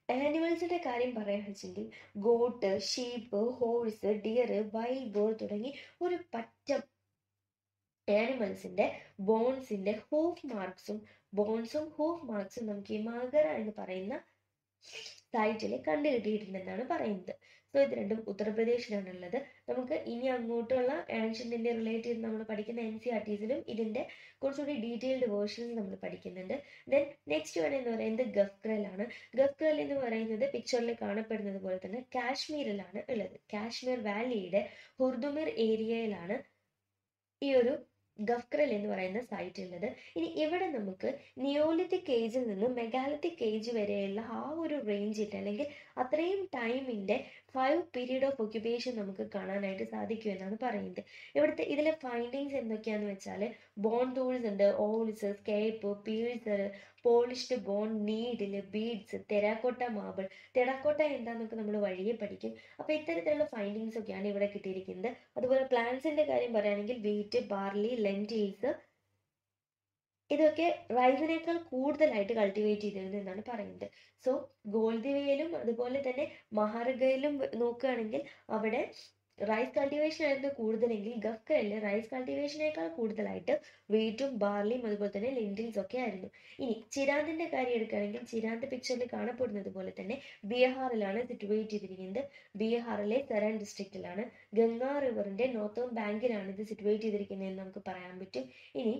ആനിമൽസിന്റെ കാര്യം പറയുകയാണെന്നുവെച്ചെങ്കിൽ goat sheep horse deer wild boar തുടങ്ങി ഒരു പറ്റം ആനിമൽസിന്റെ ബോൺസിന്റെ ഹൂഫ് മാർക്സും ബോൺസും ഹൂഫ് മാർക്സും നമുക്ക് ഈ മകര എന്ന് പറയുന്ന സൈറ്റിൽ കണ്ടുകിട്ടിയിട്ടുണ്ടെന്നാണ് പറയുന്നത്. സോ ഇത് രണ്ടും ഉത്തർപ്രദേശിലാണ് ഉള്ളത് നമുക്ക് ഇനി അങ്ങോട്ടുള്ള ആൻഷ്യന്റ് ഇന്ത്യ റിലേറ്റ് ചെയ്ത് നമ്മൾ പഠിക്കുന്ന എൻ സി ആർ ടീസിലും ഇതിന്റെ കുറച്ചുകൂടി ഡീറ്റെയിൽഡ് വേർഷൻസ് നമ്മൾ പഠിക്കുന്നുണ്ട്. ദെൻ നെക്സ്റ്റ് വൺ എന്ന് പറയുന്നത് ഗഫ്ഗ്രൽ ആണ്. ഗഫ്ഗ്രൽ എന്ന് പറയുന്നത് പിക്ചറിൽ കാണപ്പെടുന്നത് പോലെ തന്നെ കാശ്മീരിലാണ് ഉള്ളത്. കാശ്മീർ വാലിയുടെ ഹുർദുമിർ ഏരിയയിലാണ് ഈ ഒരു ഗഫ്ഗ്രൽ എന്ന് പറയുന്ന സൈറ്റ് ഉള്ളത്. ഇനി ഇവിടെ നമുക്ക് നിയോളിത്തിക് ഏജിൽ നിന്ന് മെഗാലിത്തിക് ഏജ് വരെയുള്ള ആ ഒരു റേഞ്ചിൽ അല്ലെങ്കിൽ അത്രയും ടൈമിന്റെ ഫൈവ് പീരീഡ് ഓഫ് ഒക്യുപ്പേഷൻ നമുക്ക് കാണാനായിട്ട് സാധിക്കും എന്നാണ് പറയുന്നത്. ഇവിടുത്തെ ഇതിലെ ഫൈൻഡിങ്സ് എന്തൊക്കെയാന്ന് വെച്ചാൽ ബോൺ ടൂൾസ് ഉണ്ട്. Awls scrape pieces polished bone needle beads terracotta marble terracotta എന്താന്നൊക്കെ നമ്മൾ വഴിയെ പഠിക്കും. അപ്പോൾ ഇത്തരത്തിലുള്ള ഫൈൻഡിങ്സ് ഒക്കെയാണ് ഇവിടെ കിട്ടിയിരിക്കുന്നത്. അതുപോലെ പ്ലാന്റ്സിന്റെ കാര്യം പറയുകയാണെങ്കിൽ വീറ്റ് ബാർലി ലെന്റിൽസ് ഇതൊക്കെ റൈസിനേക്കാൾ കൂടുതലായിട്ട് കൾട്ടിവേറ്റ് ചെയ്തിരുന്നു എന്നാണ് പറയുന്നത്. സോ ഗോൾദിവയിലും അതുപോലെ തന്നെ മഹാർഗയിലും നോക്കുകയാണെങ്കിൽ അവിടെ റൈസ് കൾട്ടിവേഷൻ ആയിരുന്നു കൂടുതലെങ്കിൽ ഗഫ്കയിൽ റൈസ് കൾട്ടിവേഷനേക്കാൾ കൂടുതലായിട്ട് വീറ്റും ബാർലിയും അതുപോലെ തന്നെ ലിൻഡിൽസ് ഒക്കെ ആയിരുന്നു. ഇനി ചിരാന്തിന്റെ കാര്യം എടുക്കുകയാണെങ്കിൽ ചിരാന്ത് പിക്ചറിൽ കാണപ്പെടുന്നത് പോലെ തന്നെ ബീഹാറിലാണ് സിറ്റുവേറ്റ് ചെയ്തിരിക്കുന്നത്. ബീഹാറിലെ സരൺ ഡിസ്ട്രിക്റ്റിലാണ് ഗംഗാ റിവറിന്റെ നോർത്തേൺ ബാങ്കിലാണ് ഇത് സിറ്റുവേറ്റ് ചെയ്തിരിക്കുന്നത് എന്ന് നമുക്ക് പറയാൻ പറ്റും. ഇനി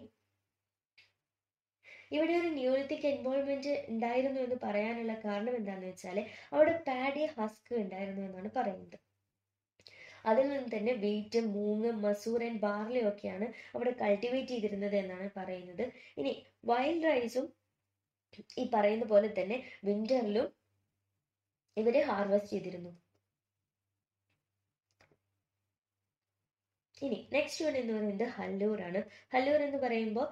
ഇവിടെ ഒരു ന്യൂലിത്തിക് എൻവോൾവ്മെന്റ് ഉണ്ടായിരുന്നു എന്ന് പറയാനുള്ള കാരണം എന്താണെന്ന് വെച്ചാൽ അവിടെ പാഡി ഹസ്ക് ഉണ്ടായിരുന്നു എന്നാണ് പറയുന്നത്. അതിൽ നിന്ന് തന്നെ wheat moong masoor and barley ഒക്കെയാണ് അവിടെ കൾട്ടിവേറ്റ് ചെയ്തിരുന്നത് എന്നാണ് പറയുന്നത്. ഇനി വൈൽഡ് റൈസും ഈ പറയുന്ന പോലെ തന്നെ വിന്ററിലും ഇവർ ഹാർവെസ്റ്റ് ചെയ്തിരുന്നു. ഇനി നെക്സ്റ്റ് വൺ എന്ന് പറയുന്നത് ഹല്ലൂർ ആണ്. ഹല്ലൂർ എന്ന് പറയുമ്പോൾ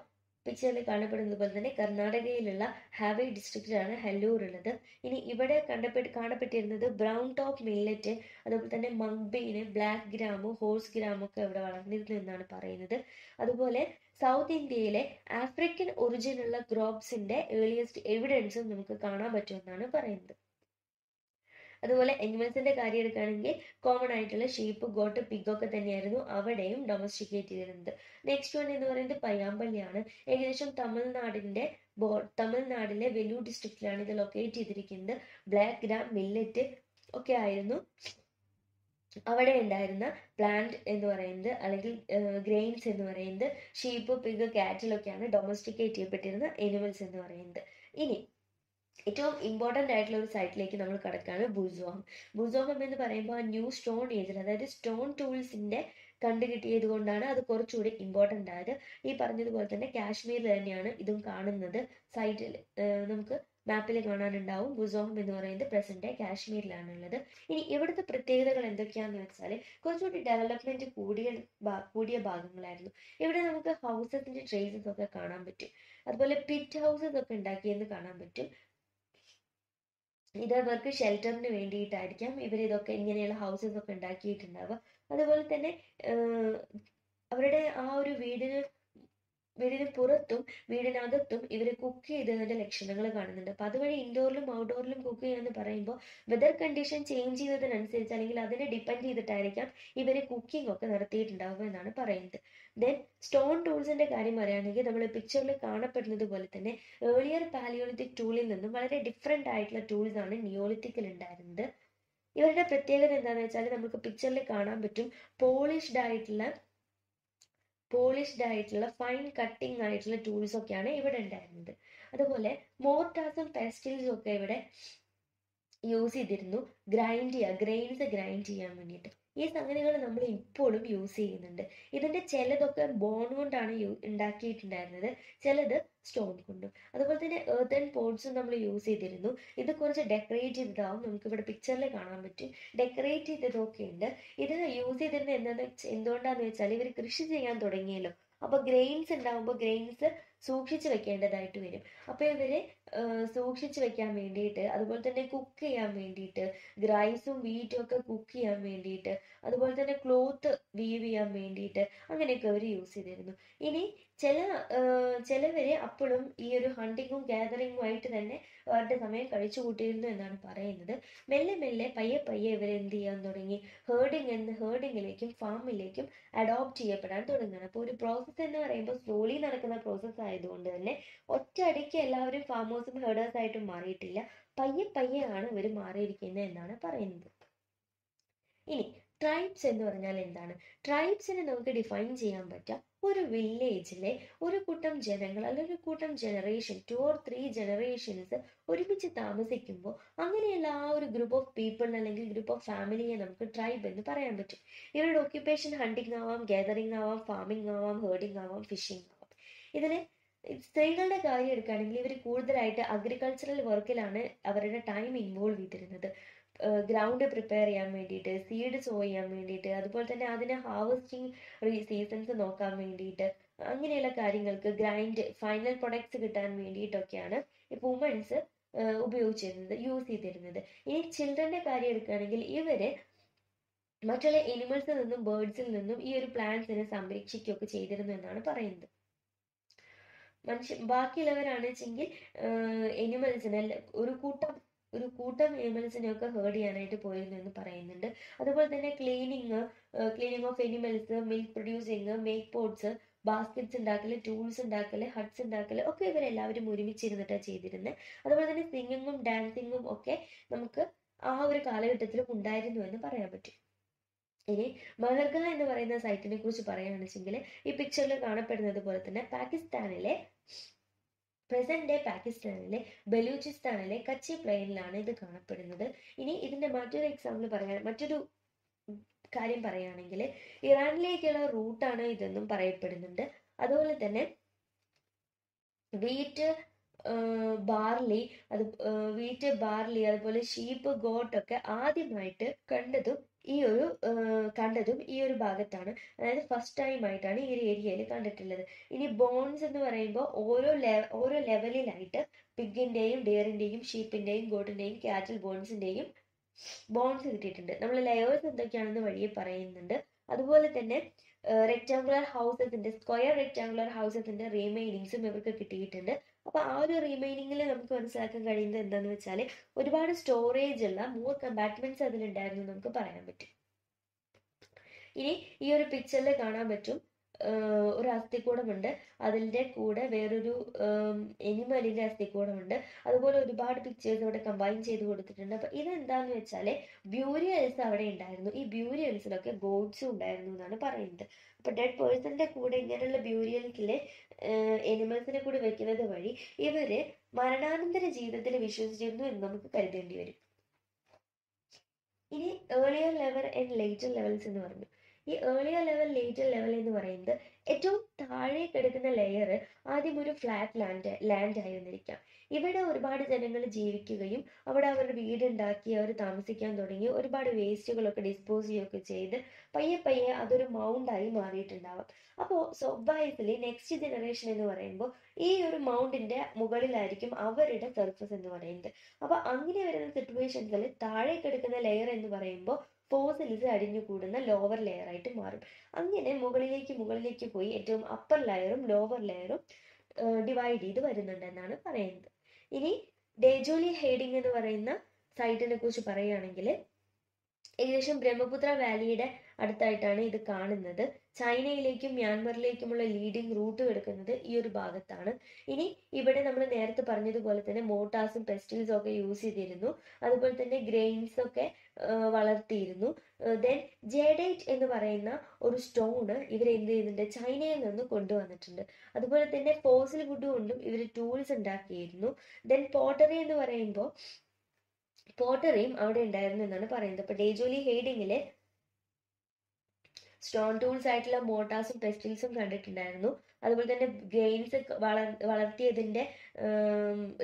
പിക്ചറിൽ കാണപ്പെടുന്നത് പോലെ തന്നെ കർണാടകയിലുള്ള ഹാവൈ ഡിസ്ട്രിക്റ്റിലാണ് ഹല്ലൂർ ഉള്ളത്. ഇനി ഇവിടെ കണ്ടപ്പെട്ട് കാണപ്പെട്ടിരുന്നത് ബ്രൗൺ ടോപ്പ് മില്ലറ്റ് അതുപോലെ തന്നെ മങ്ബീന് ബ്ലാക്ക് ഗ്രാമു ഹോഴ്സ് ഗ്രാമു ഒക്കെ ഇവിടെ വളർന്നിരുന്നു എന്നാണ് പറയുന്നത്. അതുപോലെ സൗത്ത് ഇന്ത്യയിലെ ആഫ്രിക്കൻ ഒറിജിനുള്ള ക്രോപ്സിന്റെ ഏർലിയസ്റ്റ് എവിഡൻസും നമുക്ക് കാണാൻ പറ്റുമെന്നാണ് പറയുന്നത്. അതുപോലെ എനിമൽസിന്റെ കാര്യം എടുക്കുകയാണെങ്കിൽ കോമൺ ആയിട്ടുള്ള ഷീപ്പ് ഗോട്ട് പിഗ് ഒക്കെ തന്നെയായിരുന്നു അവിടെയും ഡൊമസ്റ്റിക്കേറ്റ് ചെയ്തിരുന്നത്. നെക്സ്റ്റ് വൺ എന്ന് പറയുന്നത് പയ്യാമ്പള്ളിയാണ്. ഏകദേശം തമിഴ്നാടിന്റെ ബോ തമിഴ്നാടിലെ വെല്ലൂർ ഡിസ്ട്രിക്റ്റിലാണ് ഇത് ലൊക്കേറ്റ് ചെയ്തിരിക്കുന്നത്. ബ്ലാക്ക് ഗ്രാം മില്ലറ്റ് ഒക്കെ ആയിരുന്നു. അവിടെ ഉണ്ടായിരുന്ന പ്ലാന്റ് എന്ന് പറയുന്നത് അല്ലെങ്കിൽ ഗ്രെയിൻസ് എന്ന് പറയുന്നത്. ഷീപ്പ് പിഗ് കാറ്റിലൊക്കെയാണ് ഡൊമസ്റ്റിക്കേറ്റ് ചെയ്യപ്പെട്ടിരുന്ന എനിമൽസ് എന്ന് പറയുന്നത്. ഇനി ഏറ്റവും ഇമ്പോർട്ടന്റ് ആയിട്ടുള്ള ഒരു സൈറ്റിലേക്ക് നമ്മൾ കിടക്കുകയാണ് ബുസോം ബുസോം എന്ന് പറയുമ്പോൾ ന്യൂ സ്റ്റോൺ ഏജിൽ അതായത് സ്റ്റോൺ ടൂൾസിന്റെ കണ്ടു കിട്ടിയത് കൊണ്ടാണ് അത് കുറച്ചുകൂടി ഇമ്പോർട്ടന്റ് ആയത്. ഈ പറഞ്ഞതുപോലെ തന്നെ കാശ്മീരിൽ തന്നെയാണ് ഇതും കാണുന്നത്. സൈറ്റിൽ നമുക്ക് മാപ്പിൽ കാണാനുണ്ടാവും. ബുസോഹം എന്ന് പറയുന്നത് പ്രസന്റ് കാശ്മീരിലാണ് ഉള്ളത് ഇനി ഇവിടുത്തെ പ്രത്യേകതകൾ എന്തൊക്കെയാന്ന് വെച്ചാൽ കുറച്ചുകൂടി ഡെവലപ്മെന്റ് കൂടിയ കൂടിയ ഭാഗങ്ങളായിരുന്നു. ഇവിടെ നമുക്ക് ഹൗസസിന്റെ ട്രേസസ് ഒക്കെ കാണാൻ പറ്റും. അതുപോലെ പിറ്റ് ഹൗസസ് ഒക്കെ ഉണ്ടാക്കിയെന്ന് കാണാൻ പറ്റും. ഇത് അവർക്ക് ഷെൽട്ടറിന് വേണ്ടിയിട്ടായിരിക്കാം ഇവർ ഇതൊക്കെ ഇങ്ങനെയുള്ള ഹൗസസ് ഒക്കെ ഉണ്ടാക്കിയിട്ടുണ്ടാവുക. അതുപോലെ തന്നെ അവരുടെ ആ ഒരു വീടിന് വീടിന് പുറത്തും വീടിനകത്തും ഇവർ കുക്ക് ചെയ്തതിന്റെ ലക്ഷണങ്ങൾ കാണുന്നുണ്ട്. അപ്പൊ അതുവഴി ഇൻഡോറിലും ഔട്ട്ഡോറിലും കുക്ക് ചെയ്യാന്ന് പറയുമ്പോൾ വെതർ കണ്ടീഷൻ ചേഞ്ച് ചെയ്തതിനനുസരിച്ച് അല്ലെങ്കിൽ അതിനെ ഡിപ്പെൻഡ് ചെയ്തിട്ടായിരിക്കാം ഇവർ കുക്കിംഗ് ഒക്കെ നടത്തിയിട്ടുണ്ടാവുക എന്നാണ് പറയുന്നത്. ദെൻ സ്റ്റോൺ ടൂൾസിന്റെ കാര്യം പറയുകയാണെങ്കിൽ നമ്മൾ പിക്ചറിൽ കാണപ്പെടുന്നത് പോലെ തന്നെ ഏർലിയർ പാലിയോളിത്തിക് ടൂളിൽ നിന്നും വളരെ ഡിഫറെന്റ് ആയിട്ടുള്ള ടൂൾസ് ആണ് നിയോളിത്തിക്കിൽ ഉണ്ടായിരുന്നത്. ഇവരുടെ പ്രത്യേകത എന്താണെന്ന് വെച്ചാൽ നമുക്ക് പിക്ചറിൽ കാണാൻ പറ്റും. പോളിഷ്ഡ് ആയിട്ടുള്ള പോളിഷ്ഡ് ആയിട്ടുള്ള ഫൈൻ കട്ടിംഗ് ആയിട്ടുള്ള ടൂൾസ് ഒക്കെയാണ് ഇവിടെ ഉണ്ടായിരുന്നത്. അതുപോലെ മോർട്ടാസും പെസ്റ്റിൽസും ഒക്കെ ഇവിടെ യൂസ് ചെയ്തിരുന്നു. ഗ്രൈൻഡ് ചെയ്യുക ഗ്രെയിൻസ് ഗ്രൈൻഡ് ചെയ്യാൻ വേണ്ടിയിട്ട്. ഈ സംഗതികൾ നമ്മൾ ഇപ്പോഴും യൂസ് ചെയ്യുന്നുണ്ട്. ഇതിന്റെ ചിലതൊക്കെ ബോൺ കൊണ്ടാണ് യൂ ഉണ്ടാക്കിയിട്ടുണ്ടായിരുന്നത്. ചിലത് സ്റ്റോൺ കൊണ്ട് അതുപോലെ തന്നെ എർത്തൻ പോട്ട്സും നമ്മൾ യൂസ് ചെയ്തിരുന്നു. ഇത് കുറച്ച് ഡെക്കറേറ്റ് ചെയ്തതാവും. നമുക്ക് ഇവിടെ പിക്ചറിൽ കാണാൻ പറ്റും. ഡെക്കറേറ്റ് ചെയ്തതൊക്കെ ഉണ്ട്. ഇത് യൂസ് ചെയ്തിരുന്നത് എന്താന്ന് എന്തുകൊണ്ടാന്ന് വെച്ചാൽ ഇവർ കൃഷി ചെയ്യാൻ തുടങ്ങിയല്ലോ. അപ്പൊ ഗ്രെയിൻസ് ഉണ്ടാകുമ്പോൾ ഗ്രെയിൻസ് സൂക്ഷിച്ചു വെക്കേണ്ടതായിട്ട് വരും. അപ്പൊ ഇവർ സൂക്ഷിച്ചു വെക്കാൻ വേണ്ടിയിട്ട് അതുപോലെ തന്നെ കുക്ക് ചെയ്യാൻ വേണ്ടിയിട്ട് ഗ്രൈസും വീറ്റും ഒക്കെ കുക്ക് ചെയ്യാൻ വേണ്ടിയിട്ട് അതുപോലെ തന്നെ ക്ലോത്ത് വീവ് ചെയ്യാൻ വേണ്ടിയിട്ട് അങ്ങനെയൊക്കെ അവർ യൂസ് ചെയ്തിരുന്നു. ഇനി ചില ചിലവര് അപ്പോഴും ഈ ഒരു ഹണ്ടിങ്ങും ഗാദറിങ്ങും ആയിട്ട് തന്നെ അവരുടെ സമയം കഴിച്ചു കൂട്ടിയിരുന്നു എന്നാണ് പറയുന്നത്. മെല്ലെ മെല്ലെ പയ്യെ പയ്യെ ഇവർ എന്ത് ചെയ്യാൻ തുടങ്ങി? ഹേർഡിങ് എന്ന് ഹേർഡിങ്ങിലേക്കും ഫാമിലേക്കും അഡോപ്റ്റ് ചെയ്യപ്പെടാൻ തുടങ്ങുകയാണ്. അപ്പോൾ ഒരു പ്രോസസ്സ് എന്ന് പറയുമ്പോൾ സ്ലോലി നടക്കുന്ന പ്രോസസ്സ് ആയതുകൊണ്ട് തന്നെ ഒറ്റയടിക്ക് എല്ലാവരും ഫാമേഴ്സും ഹേർഡേഴ്സ് ആയിട്ട് മാറിയിട്ടില്ല. പയ്യെ പയ്യെ ആണ് ഇവർ മാറിയിരിക്കുന്നത് എന്നാണ് പറയുന്നത്. ഇനി ട്രൈബ്സ് എന്ന് പറഞ്ഞാൽ എന്താണ്? ട്രൈബ്സിനെ നമുക്ക് ഡിഫൈൻ ചെയ്യാൻ പറ്റുക. ഒരു വില്ലേജിലെ ഒരു കൂട്ടം ജനങ്ങൾ അല്ലെങ്കിൽ ഒരു കൂട്ടം generation two or three generations ഒരുമിച്ച് താമസിക്കുമ്പോൾ അങ്ങനെയുള്ള ആ ഒരു ഗ്രൂപ്പ് ഓഫ് പീപ്പിൾ അല്ലെങ്കിൽ ഗ്രൂപ്പ് ഓഫ് ഫാമിലിയെ നമുക്ക് ട്രൈബ് എന്ന് പറയാൻ പറ്റും. ഇവരുടെ ഓക്യുപ്പേഷൻ ഹണ്ടിങ് ആവാം ഗാദറിംഗ് ആവാം ഫാമിംഗ് ആവാം ഹേർഡിംഗ് ആവാം ഫിഷിംഗ് ആവാം. ഇതിന് സ്ത്രീകളുടെ കാര്യം എടുക്കുകയാണെങ്കിൽ ഇവർ കൂടുതലായിട്ട് അഗ്രികൾച്ചറൽ വർക്കിലാണ് അവരുടെ ടൈം ഇൻവോൾവ് ചെയ്തിരുന്നത്. ഗ്രൗണ്ട് പ്രിപ്പയർ ചെയ്യാൻ വേണ്ടിയിട്ട് സീഡ് സോ ചെയ്യാൻ വേണ്ടിയിട്ട് അതുപോലെ തന്നെ അതിനെ ഹാർവസ്റ്റിംഗ് സീസൺസ് നോക്കാൻ വേണ്ടിയിട്ട് അങ്ങനെയുള്ള കാര്യങ്ങൾക്ക് ഗ്രൈൻഡ് ഫൈനൽ പ്രൊഡക്ട്സ് കിട്ടാൻ വേണ്ടിയിട്ടൊക്കെയാണ് വുമൻസ് ഉപയോഗിച്ചിരുന്നത് യൂസ് ചെയ്തിരുന്നത്. ഇനി ചിൽഡ്രന്റെ കാര്യം എടുക്കുകയാണെങ്കിൽ ഇവർ മറ്റുള്ള എനിമൽസിൽ നിന്നും ബേർഡ്സിൽ നിന്നും ഈ ഒരു പ്ലാന്റ്സിനെ സംരക്ഷിക്കുകയൊക്കെ ചെയ്തിരുന്നു എന്നാണ് പറയുന്നത്. മനുഷ്യ ബാക്കിയുള്ളവരാണ് വെച്ചെങ്കിൽ എനിമൽസിനെ ഒരു കൂട്ടം ഒരു കൂട്ടം ഒക്കെ ഹേർഡ് ചെയ്യാനായിട്ട് പോയിരുന്നു എന്ന് പറയുന്നുണ്ട്. അതുപോലെ തന്നെ cleaning cleaning of animals milk producing make pots baskets ഉണ്ടാക്കൽ ടൂൾസ് ഉണ്ടാക്കൽ ഹട്ട്സ് ഉണ്ടാക്കൽ ഒക്കെ ഇവരെല്ലാവരും ഒരുമിച്ചിരുന്നിട്ടാണ് ചെയ്തിരുന്നത് അതുപോലെ തന്നെ സിംഗിങ്ങും ഡാൻസിങ്ങും ഒക്കെ നമുക്ക് ആ ഒരു കാലഘട്ടത്തിലും ഉണ്ടായിരുന്നു എന്ന് പറയാൻ പറ്റും. ഇനി മഹർഗ എന്ന് പറയുന്ന സൈറ്റിനെ കുറിച്ച് പറയുകയാണെന്നുവെച്ചെങ്കിൽ ഈ പിക്ചറിൽ കാണപ്പെടുന്നത് പോലെ തന്നെ പാകിസ്ഥാനിലെ പ്രസന്റ് ഡേ പാകിസ്ഥാനിലെ ബലൂചിസ്ഥാനിലെ കച്ചി പ്ലെയിനിലാണ് ഇത് കാണപ്പെടുന്നത്. ഇനി ഇതിന്റെ മറ്റൊരു എക്സാമ്പിൾ പറയാൻ മറ്റൊരു കാര്യം പറയുകയാണെങ്കിൽ ഇറാനിലേക്കുള്ള റൂട്ടാണ് ഇതെന്നും പറയപ്പെടുന്നുണ്ട്. അതുപോലെ തന്നെ വീറ്റ് ബാർലി അത് വീറ്റ് ബാർലി അതുപോലെ ഷീപ്പ് ഗോട്ടൊക്കെ ആദ്യമായിട്ട് കണ്ടതും ഈ ഒരു കണ്ടതും ഈ ഒരു ഭാഗത്താണ്. അതായത് ഫസ്റ്റ് ടൈം ആയിട്ടാണ് ഈ ഒരു ഏരിയയിൽ കണ്ടിട്ടുള്ളത്. ഇനി ബോൺസ് എന്ന് പറയുമ്പോൾ ഓരോ ഓരോ ലെവലിലായിട്ട് പിഗിന്റെയും ഡിയറിന്റെയും ഷീപ്പിന്റെയും ഗോട്ടിന്റെയും കാറ്റൽ ബോൺസിന്റെയും ബോൺസ് കിട്ടിയിട്ടുണ്ട്. നമ്മൾ ലെയേഴ്സ് എന്തൊക്കെയാണെന്ന് വഴിയെ പറയുന്നുണ്ട്. അതുപോലെ തന്നെ റെക്ടാങ്കുലർ ഹൗസസിന്റെ സ്ക്വയർ റെക്ടാങ്കുലർ ഹൗസസിന്റെ റീമൈനിങ്സും ഇവർക്ക് കിട്ടിയിട്ടുണ്ട്. അപ്പൊ ആ ഒരു റീമൈനിങ്ങിൽ നമുക്ക് മനസ്സിലാക്കാൻ കഴിയുന്നത് എന്താണെന്ന് വെച്ചാൽ ഒരുപാട് സ്റ്റോറേജ് ഉള്ള മൂന്ന് കമ്പാർട്ട്മെന്റ്സ് അതിലുണ്ടായിരുന്നു നമുക്ക് പറയാൻ പറ്റും. ഇനി ഈ ഒരു പിക്ചറിൽ കാണാൻ പറ്റും. ഒരു അസ്ഥിക്കൂടമുണ്ട്. അതിന്റെ കൂടെ വേറൊരു എനിമലിന്റെ അസ്ഥിക്കൂടമുണ്ട്. അതുപോലെ ഒരുപാട് പിക്ചേഴ്സ് ഇവിടെ കമ്പൈൻ ചെയ്ത് കൊടുത്തിട്ടുണ്ട്. അപ്പൊ ഇതെന്താന്ന് വെച്ചാൽ ബ്യൂരിയൽസ് അവിടെ ഉണ്ടായിരുന്നു. ഈ ബ്യൂരിയൽസിലൊക്കെ ഗോഡ്സ് ഉണ്ടായിരുന്നു എന്നാണ് പറയുന്നത്. അപ്പൊ ഡെഡ് പേഴ്സന്റെ കൂടെ ഇങ്ങനെയുള്ള ബ്യൂരിയൽസിലെ എനിമൽസിനെ കൂടി വെക്കുന്നത് വഴി ഇവർ മരണാനന്തര ജീവിതത്തിൽ വിശ്വസിച്ചിരുന്നു എന്ന് നമുക്ക് കരുതേണ്ടി വരും. ഇനി earlier level and later levels എന്ന് പറഞ്ഞു. ഈ ഏർലിയർ ലെവൽ ലേറ്റർ ലെവൽ എന്ന് പറയുന്നത് ഏറ്റവും താഴെ കിടക്കുന്ന ലെയർ ആദ്യം ഒരു ഫ്ലാറ്റ് ലാൻഡ് ലാൻഡ് ആയിരുന്നിരിക്കാം ഇവിടെ ഒരുപാട് ജനങ്ങൾ ജീവിക്കുകയും അവിടെ അവരുടെ വീടുണ്ടാക്കി അവർ താമസിക്കാൻ തുടങ്ങി. ഒരുപാട് വേസ്റ്റുകളൊക്കെ ഡിസ്പോസ് ചെയ്യുകയൊക്കെ ചെയ്ത് പയ്യെ പയ്യെ അതൊരു മൗണ്ടായി മാറിയിട്ടുണ്ടാവാം. അപ്പോൾ സ്വഭാവത്തിൽ നെക്സ്റ്റ് ജനറേഷൻ എന്ന് പറയുമ്പോൾ ഈ ഒരു മൗണ്ടിന്റെ മുകളിലായിരിക്കും അവരുടെ സർഫസ് എന്ന് പറയുന്നത്. അപ്പൊ അങ്ങനെ വരുന്ന സിറ്റുവേഷൻസിൽ താഴെ കിടക്കുന്ന ലെയർ എന്ന് പറയുമ്പോൾ ഫോസിൽസ് അടിഞ്ഞുകൂടുന്ന ലോവർ ലെയർ ആയിട്ട് മാറും. അങ്ങനെ മുകളിലേക്ക് മുകളിലേക്ക് പോയി ഏറ്റവും അപ്പർ ലെയറും ലോവർ ലെയറും ഡിവൈഡ് ചെയ്ത് വരുന്നുണ്ടെന്നാണ് പറയുന്നത്. ഇനി ഡേജോലി ഹെയ്ഡിങ് എന്ന് പറയുന്ന സൈറ്റിനെ കുറിച്ച് പറയുകയാണെങ്കിൽ ഏകദേശം ബ്രഹ്മപുത്ര വാലിയുടെ അടുത്തായിട്ടാണ് ഇത് കാണുന്നത്. ചൈനയിലേക്കും മ്യാൻമറിലേക്കുമുള്ള ലീഡിംഗ് റൂട്ട് കിടക്കുന്നത് ഈ ഒരു ഭാഗത്താണ്. ഇനി ഇവിടെ നമ്മൾ നേരത്തെ പറഞ്ഞതുപോലെ തന്നെ മോട്ടാസും പെസ്റ്റിൽസും ഒക്കെ യൂസ് ചെയ്തിരുന്നു. അതുപോലെ തന്നെ ഗ്രെയിൻസ് ഒക്കെ വളർത്തിയിരുന്നു. ദെൻ ജേഡൈറ്റ് എന്ന് പറയുന്ന ഒരു സ്റ്റോണ് ഇവർ എന്ത് ചെയ്യുന്നുണ്ട്? ചൈനയിൽ നിന്ന് കൊണ്ടുവന്നിട്ടുണ്ട്. അതുപോലെ തന്നെ ഫോസിൽ വുഡ് കൊണ്ടും ഇവർ ടൂൾസ് ഉണ്ടാക്കിയിരുന്നു. ദെൻ പോട്ടറി എന്ന് പറയുമ്പോൾ പോട്ടറിയും അവിടെ ഉണ്ടായിരുന്നു എന്നാണ് പറയുന്നത്. അപ്പൊ ഡേജോലി ഹെയ്ഡിങ്ങിൽ സ്റ്റോൺ ടൂൾസ് ആയിട്ടുള്ള മോട്ടാസും പെസ്റ്റിൽസും കണ്ടിട്ടുണ്ടായിരുന്നു. അതുപോലെ തന്നെ ഗ്രെയിൻസ് വളർ വളർത്തിയതിന്റെ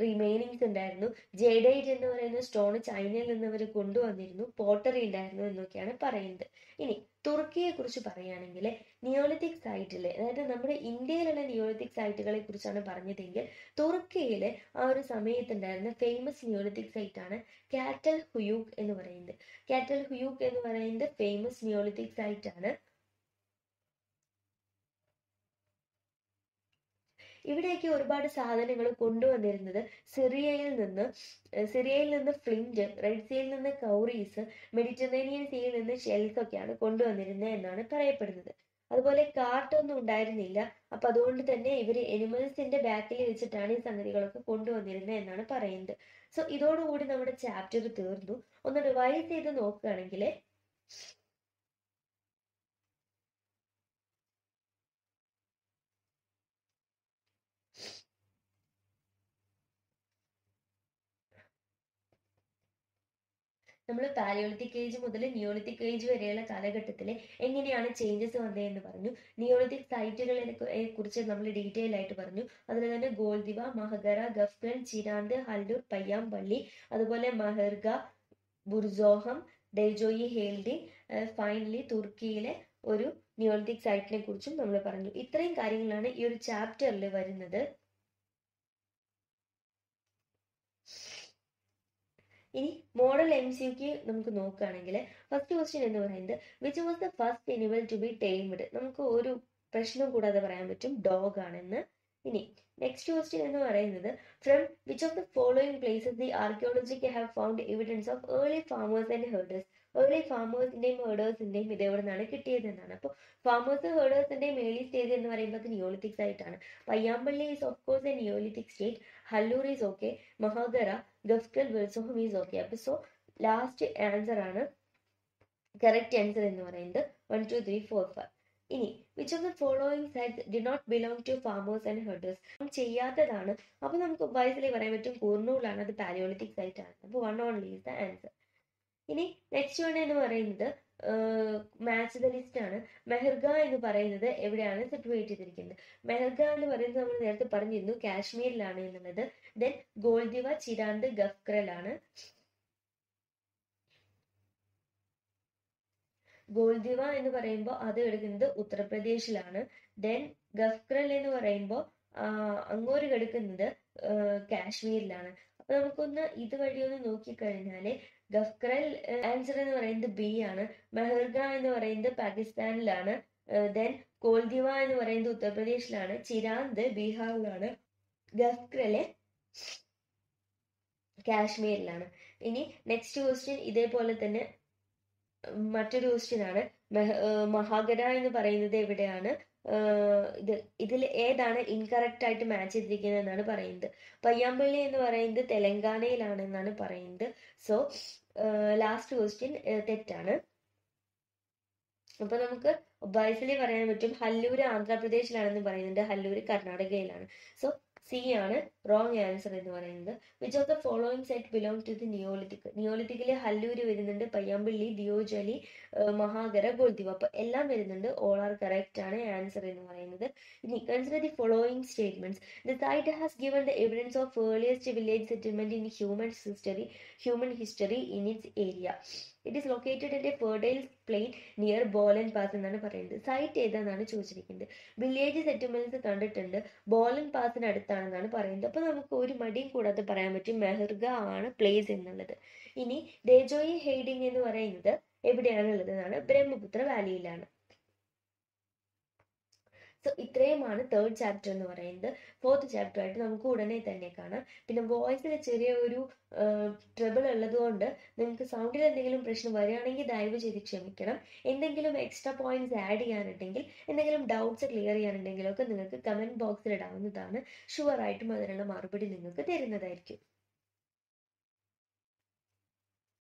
റിമൈനിങ്സ് ഉണ്ടായിരുന്നു. ജേഡൈറ്റ് എന്ന് പറയുന്ന സ്റ്റോൺ ചൈനയിൽ നിന്ന് അവർ കൊണ്ടുവന്നിരുന്നു. പോട്ടറി ഉണ്ടായിരുന്നു എന്നൊക്കെയാണ് പറയുന്നത്. ഇനി തുർക്കിയെ കുറിച്ച് പറയുകയാണെങ്കിൽ നിയോളിത്തിക് സൈറ്റിലെ അതായത് നമ്മുടെ ഇന്ത്യയിലുള്ള നിയോളിത്തിക് സൈറ്റുകളെ കുറിച്ചാണ് പറഞ്ഞതെങ്കിൽ തുർക്കിയിലെ ആ ഒരു സമയത്തുണ്ടായിരുന്ന ഫേമസ് നിയോളിത്തിക് സൈറ്റ് ആണ് കാറ്റൽ ഹുയൂക്ക് എന്ന് പറയുന്നത്. കാറ്റൽ ഹുയൂക്ക് എന്ന് പറയുന്നത് ഫേമസ് നിയോളിത്തിക് സൈറ്റ് ആണ് ഇവിടേക്ക് ഒരുപാട് സാധനങ്ങൾ കൊണ്ടുവന്നിരുന്നത് സിറിയയിൽ നിന്ന് സിറിയയിൽ നിന്ന് ഫ്ലിഞ്ച് റെഡ് സീയിൽ നിന്ന് കൗറീസ് മെഡിറ്ററേനിയൻ സീയിൽ നിന്ന് ഷെൽസ് ഒക്കെയാണ് കൊണ്ടുവന്നിരുന്നത് എന്നാണ് പറയപ്പെടുന്നത്. അതുപോലെ കാർട്ടൊന്നും ഉണ്ടായിരുന്നില്ല. അപ്പൊ അതുകൊണ്ട് തന്നെ ഇവർ എനിമൽസിന്റെ ബാക്കിൽ വെച്ചിട്ടാണ് ഈ സംഗതികളൊക്കെ കൊണ്ടുവന്നിരുന്നത് എന്നാണ് പറയുന്നത്. സോ ഇതോടുകൂടി നമ്മുടെ ചാപ്റ്റർ തീർന്നു. ഒന്ന് റിവൈസ് ചെയ്ത് നോക്കുകയാണെങ്കിൽ നമ്മൾ പാലിയോളിത്തിക് ഏജ് മുതൽ നിയോളിത്തിക് ഏജ് വരെയുള്ള കാലഘട്ടത്തിൽ എങ്ങനെയാണ് ചേഞ്ചസ് വന്നതെന്ന് പറഞ്ഞു. നിയോളിത്തിക് സൈറ്റുകളെ കുറിച്ച് നമ്മൾ ഡീറ്റെയിൽ ആയിട്ട് പറഞ്ഞു. അതുപോലെ തന്നെ ഗോൾദിവ മഹാഗര ഗഫ്ഗൻ ചിരാന്ത് ഹൽഡൂർ പയ്യാം പള്ളി അതുപോലെ മഹർഗ ബുർസോഹം ഡെജോയി ഹേൽഡി ഫൈനലി തുർക്കിയിലെ ഒരു നിയോളിത്തിക് സൈറ്റിനെ കുറിച്ചും നമ്മൾ പറഞ്ഞു. ഇത്രയും കാര്യങ്ങളാണ് ഈ ഒരു ചാപ്റ്ററിൽ വരുന്നത്. ഇനി മോഡൽ എം സി ക്ക് നമുക്ക് നോക്കുകയാണെങ്കിൽ ഫസ്റ്റ് ക്വസ്റ്റ്യൻ എന്ന് പറയുന്നത് which was the first animal to be tamed നമുക്ക് ഒരു പ്രശ്നം കൂടാതെ പറയാൻ പറ്റും ഡോഗ് ആണെന്ന്. ഇനി നെക്സ്റ്റ് ക്വസ്റ്റ്യൻ എന്ന് പറയുന്നത് from which of the following places the archaeologists have found evidence of early farmers and herders early ഫാമേഴ്സിന്റെയും ഹേർഡേഴ്സിന്റെയും ഇത് എവിടെ നിന്നാണ് കിട്ടിയത് എന്നാണ്. അപ്പോൾ ഫാമേഴ്സ് ഹേർഡേഴ്സിന്റെയും ഏർലി സ്റ്റേജ് എന്ന് പറയുമ്പോൾ നിയോളിത്തിക്സ് ആയിട്ടാണ്. Payyampalli is of course a neolithic site Hallur is okay Mahagara Gufkral വിൽസോഹം is okay അപ്പോൾ സോ ലാസ്റ്റ് ആൻസർ ആണ് കറക്റ്റ് ആൻസർ എന്ന് പറയുന്നത് one two three four five ഇനി which of the following sites did not belong to farmers and herders ചെയ്യാത്തതാണ്. അപ്പോൾ നമുക്ക് വയസ്സിൽ പറയാൻ പറ്റും കൂർണൂലാണ് അത് പാലിയോളിറ്റിക് സൈറ്റ് ആണ്. അപ്പോൾ one only is the answer ഇനി നെക്സ്റ്റ് വൺ എന്ന് പറയുന്നത് മാച്ച് ദ ലിസ്റ്റ് ആണ്. മെഹർഗ എന്ന് പറയുന്നത് എവിടെയാണ് സിറ്റുവേറ്റ് ചെയ്തിരിക്കുന്നത്? മെഹർഗ എന്ന് പറയുന്നത് നമ്മൾ നേരത്തെ പറഞ്ഞിരുന്നു കാശ്മീരിലാണ് എന്നുള്ളത്. ദെൻ ഗോൾദിവ ചിരാന്ത് ഗഫ്ക്രലാണ് ഗോൾദിവ എന്ന് പറയുമ്പോൾ അത് എടുക്കുന്നത് ഉത്തർപ്രദേശിലാണ്. ദെൻ ഗഫ്ക്രൽ എന്ന് പറയുമ്പോൾ അങ്ങോട്ട് കിടക്കുന്നത് കാശ്മീരിലാണ്. അപ്പൊ നമുക്കൊന്ന് ഇതുവഴി ഒന്ന് നോക്കിക്കഴിഞ്ഞാൽ ഗഫ്ക്രൽ ആൻസർ എന്ന് പറയുന്നത് ബി ആണ് മെഹർഗ എന്ന് പറയുന്നത് പാകിസ്ഥാനിലാണ് ദെൻ കോൽദിവ എന്ന് പറയുന്നത് ഉത്തർപ്രദേശിലാണ് ചിരാന്ത് ബീഹാറിലാണ് ഗഫ്ക്രൽ കാശ്മീരിലാണ്. ഇനി നെക്സ്റ്റ് ക്വസ്റ്റ്യൻ ഇതേപോലെ തന്നെ മറ്റൊരു ക്വസ്റ്റ്യൻ ആണ് മഹാഗര എന്ന് പറയുന്നത് എവിടെയാണ്? ഇത് ഇതിൽ ഏതാണ് ഇൻകറക്റ്റ് ആയിട്ട് മാച്ച് ചെയ്തിരിക്കുന്നത് എന്നാണ് പറയുന്നത്. പയ്യാമ്പള്ളി എന്ന് പറയുന്നത് തെലങ്കാനയിലാണ് എന്നാണ് പറയുന്നത് സോ ലാസ്റ്റ് ക്വസ്റ്റ്യൻ തെറ്റാണ്. അപ്പൊ നമുക്ക് ബൈസിലി പറയാൻ പറ്റും ഹല്ലൂര് ആന്ധ്രാപ്രദേശിലാണെന്ന് പറയുന്നുണ്ട്. ഹല്ലൂര് കർണാടകയിലാണ്. സോ സി ആണ്. റോങ് ആൻസർ എന്ന് പറയുന്നത് which of the following set belong to the neolithic നിയോളിറ്റിക്കിൽ Hallur വരുന്നുണ്ട് പയ്യാമ്പള്ളി ദിയോജലി മഹാഗര ഗോൾദ്വീപ് അപ്പൊ എല്ലാം വരുന്നുണ്ട് ഓൾ ആർ കറക്റ്റ് ആണ് ആൻസർ എന്ന് പറയുന്നത്. ഇനി consider the following statements the site has given the evidence of earliest village settlement in human history human history in its area it is located in a fertile plain near Bolan pass എന്നാണ് പറയുന്നത്. Site ഏതാണെന്നാണ് ചോദിച്ചിരിക്കുന്നത്? Village settlements കണ്ടിട്ടുണ്ട്. ബോലൻ പാസിന് അടുത്താണെന്നാണ് പറയുന്നത്. അപ്പൊ നമുക്ക് ഒരു മടിയും കൂടാതെ പറയാൻ പറ്റും മെഹർഗ ആണ് പ്ലേസ് എന്നുള്ളത്. ഇനി ദേജോയി ഹെയ്ഡിങ് എന്ന് പറയുന്നത് എവിടെയാണുള്ളത് എന്നാണ് ബ്രഹ്മപുത്ര വാലിയിലാണ് ഇത്രയുമാണ് തേർഡ് ചാപ്റ്റർ എന്ന് പറയുന്നത്. ഫോർത്ത് ചാപ്റ്റർ ആയിട്ട് നമുക്ക് ഉടനെ തന്നെ കാണാം. പിന്നെ വോയിസിൽ ചെറിയ ഒരു ട്രബിൾ ഉള്ളതുകൊണ്ട് നിങ്ങൾക്ക് സൗണ്ടിൽ എന്തെങ്കിലും പ്രശ്നം വരികയാണെങ്കിൽ ദയവ് ചെയ്ത് ക്ഷമിക്കണം. എന്തെങ്കിലും എക്സ്ട്രാ പോയിന്റ്സ് ആഡ് ചെയ്യാനുണ്ടെങ്കിൽ എന്തെങ്കിലും ഡൗട്ട്സ് ക്ലിയർ ചെയ്യാനുണ്ടെങ്കിലൊക്കെ നിങ്ങൾക്ക് കമന്റ് ബോക്സിൽ ഇടാവുന്നതാണ്. ഷുവർ ആയിട്ടും അതിനുള്ള മറുപടി നിങ്ങൾക്ക് തരുന്നതായിരിക്കും.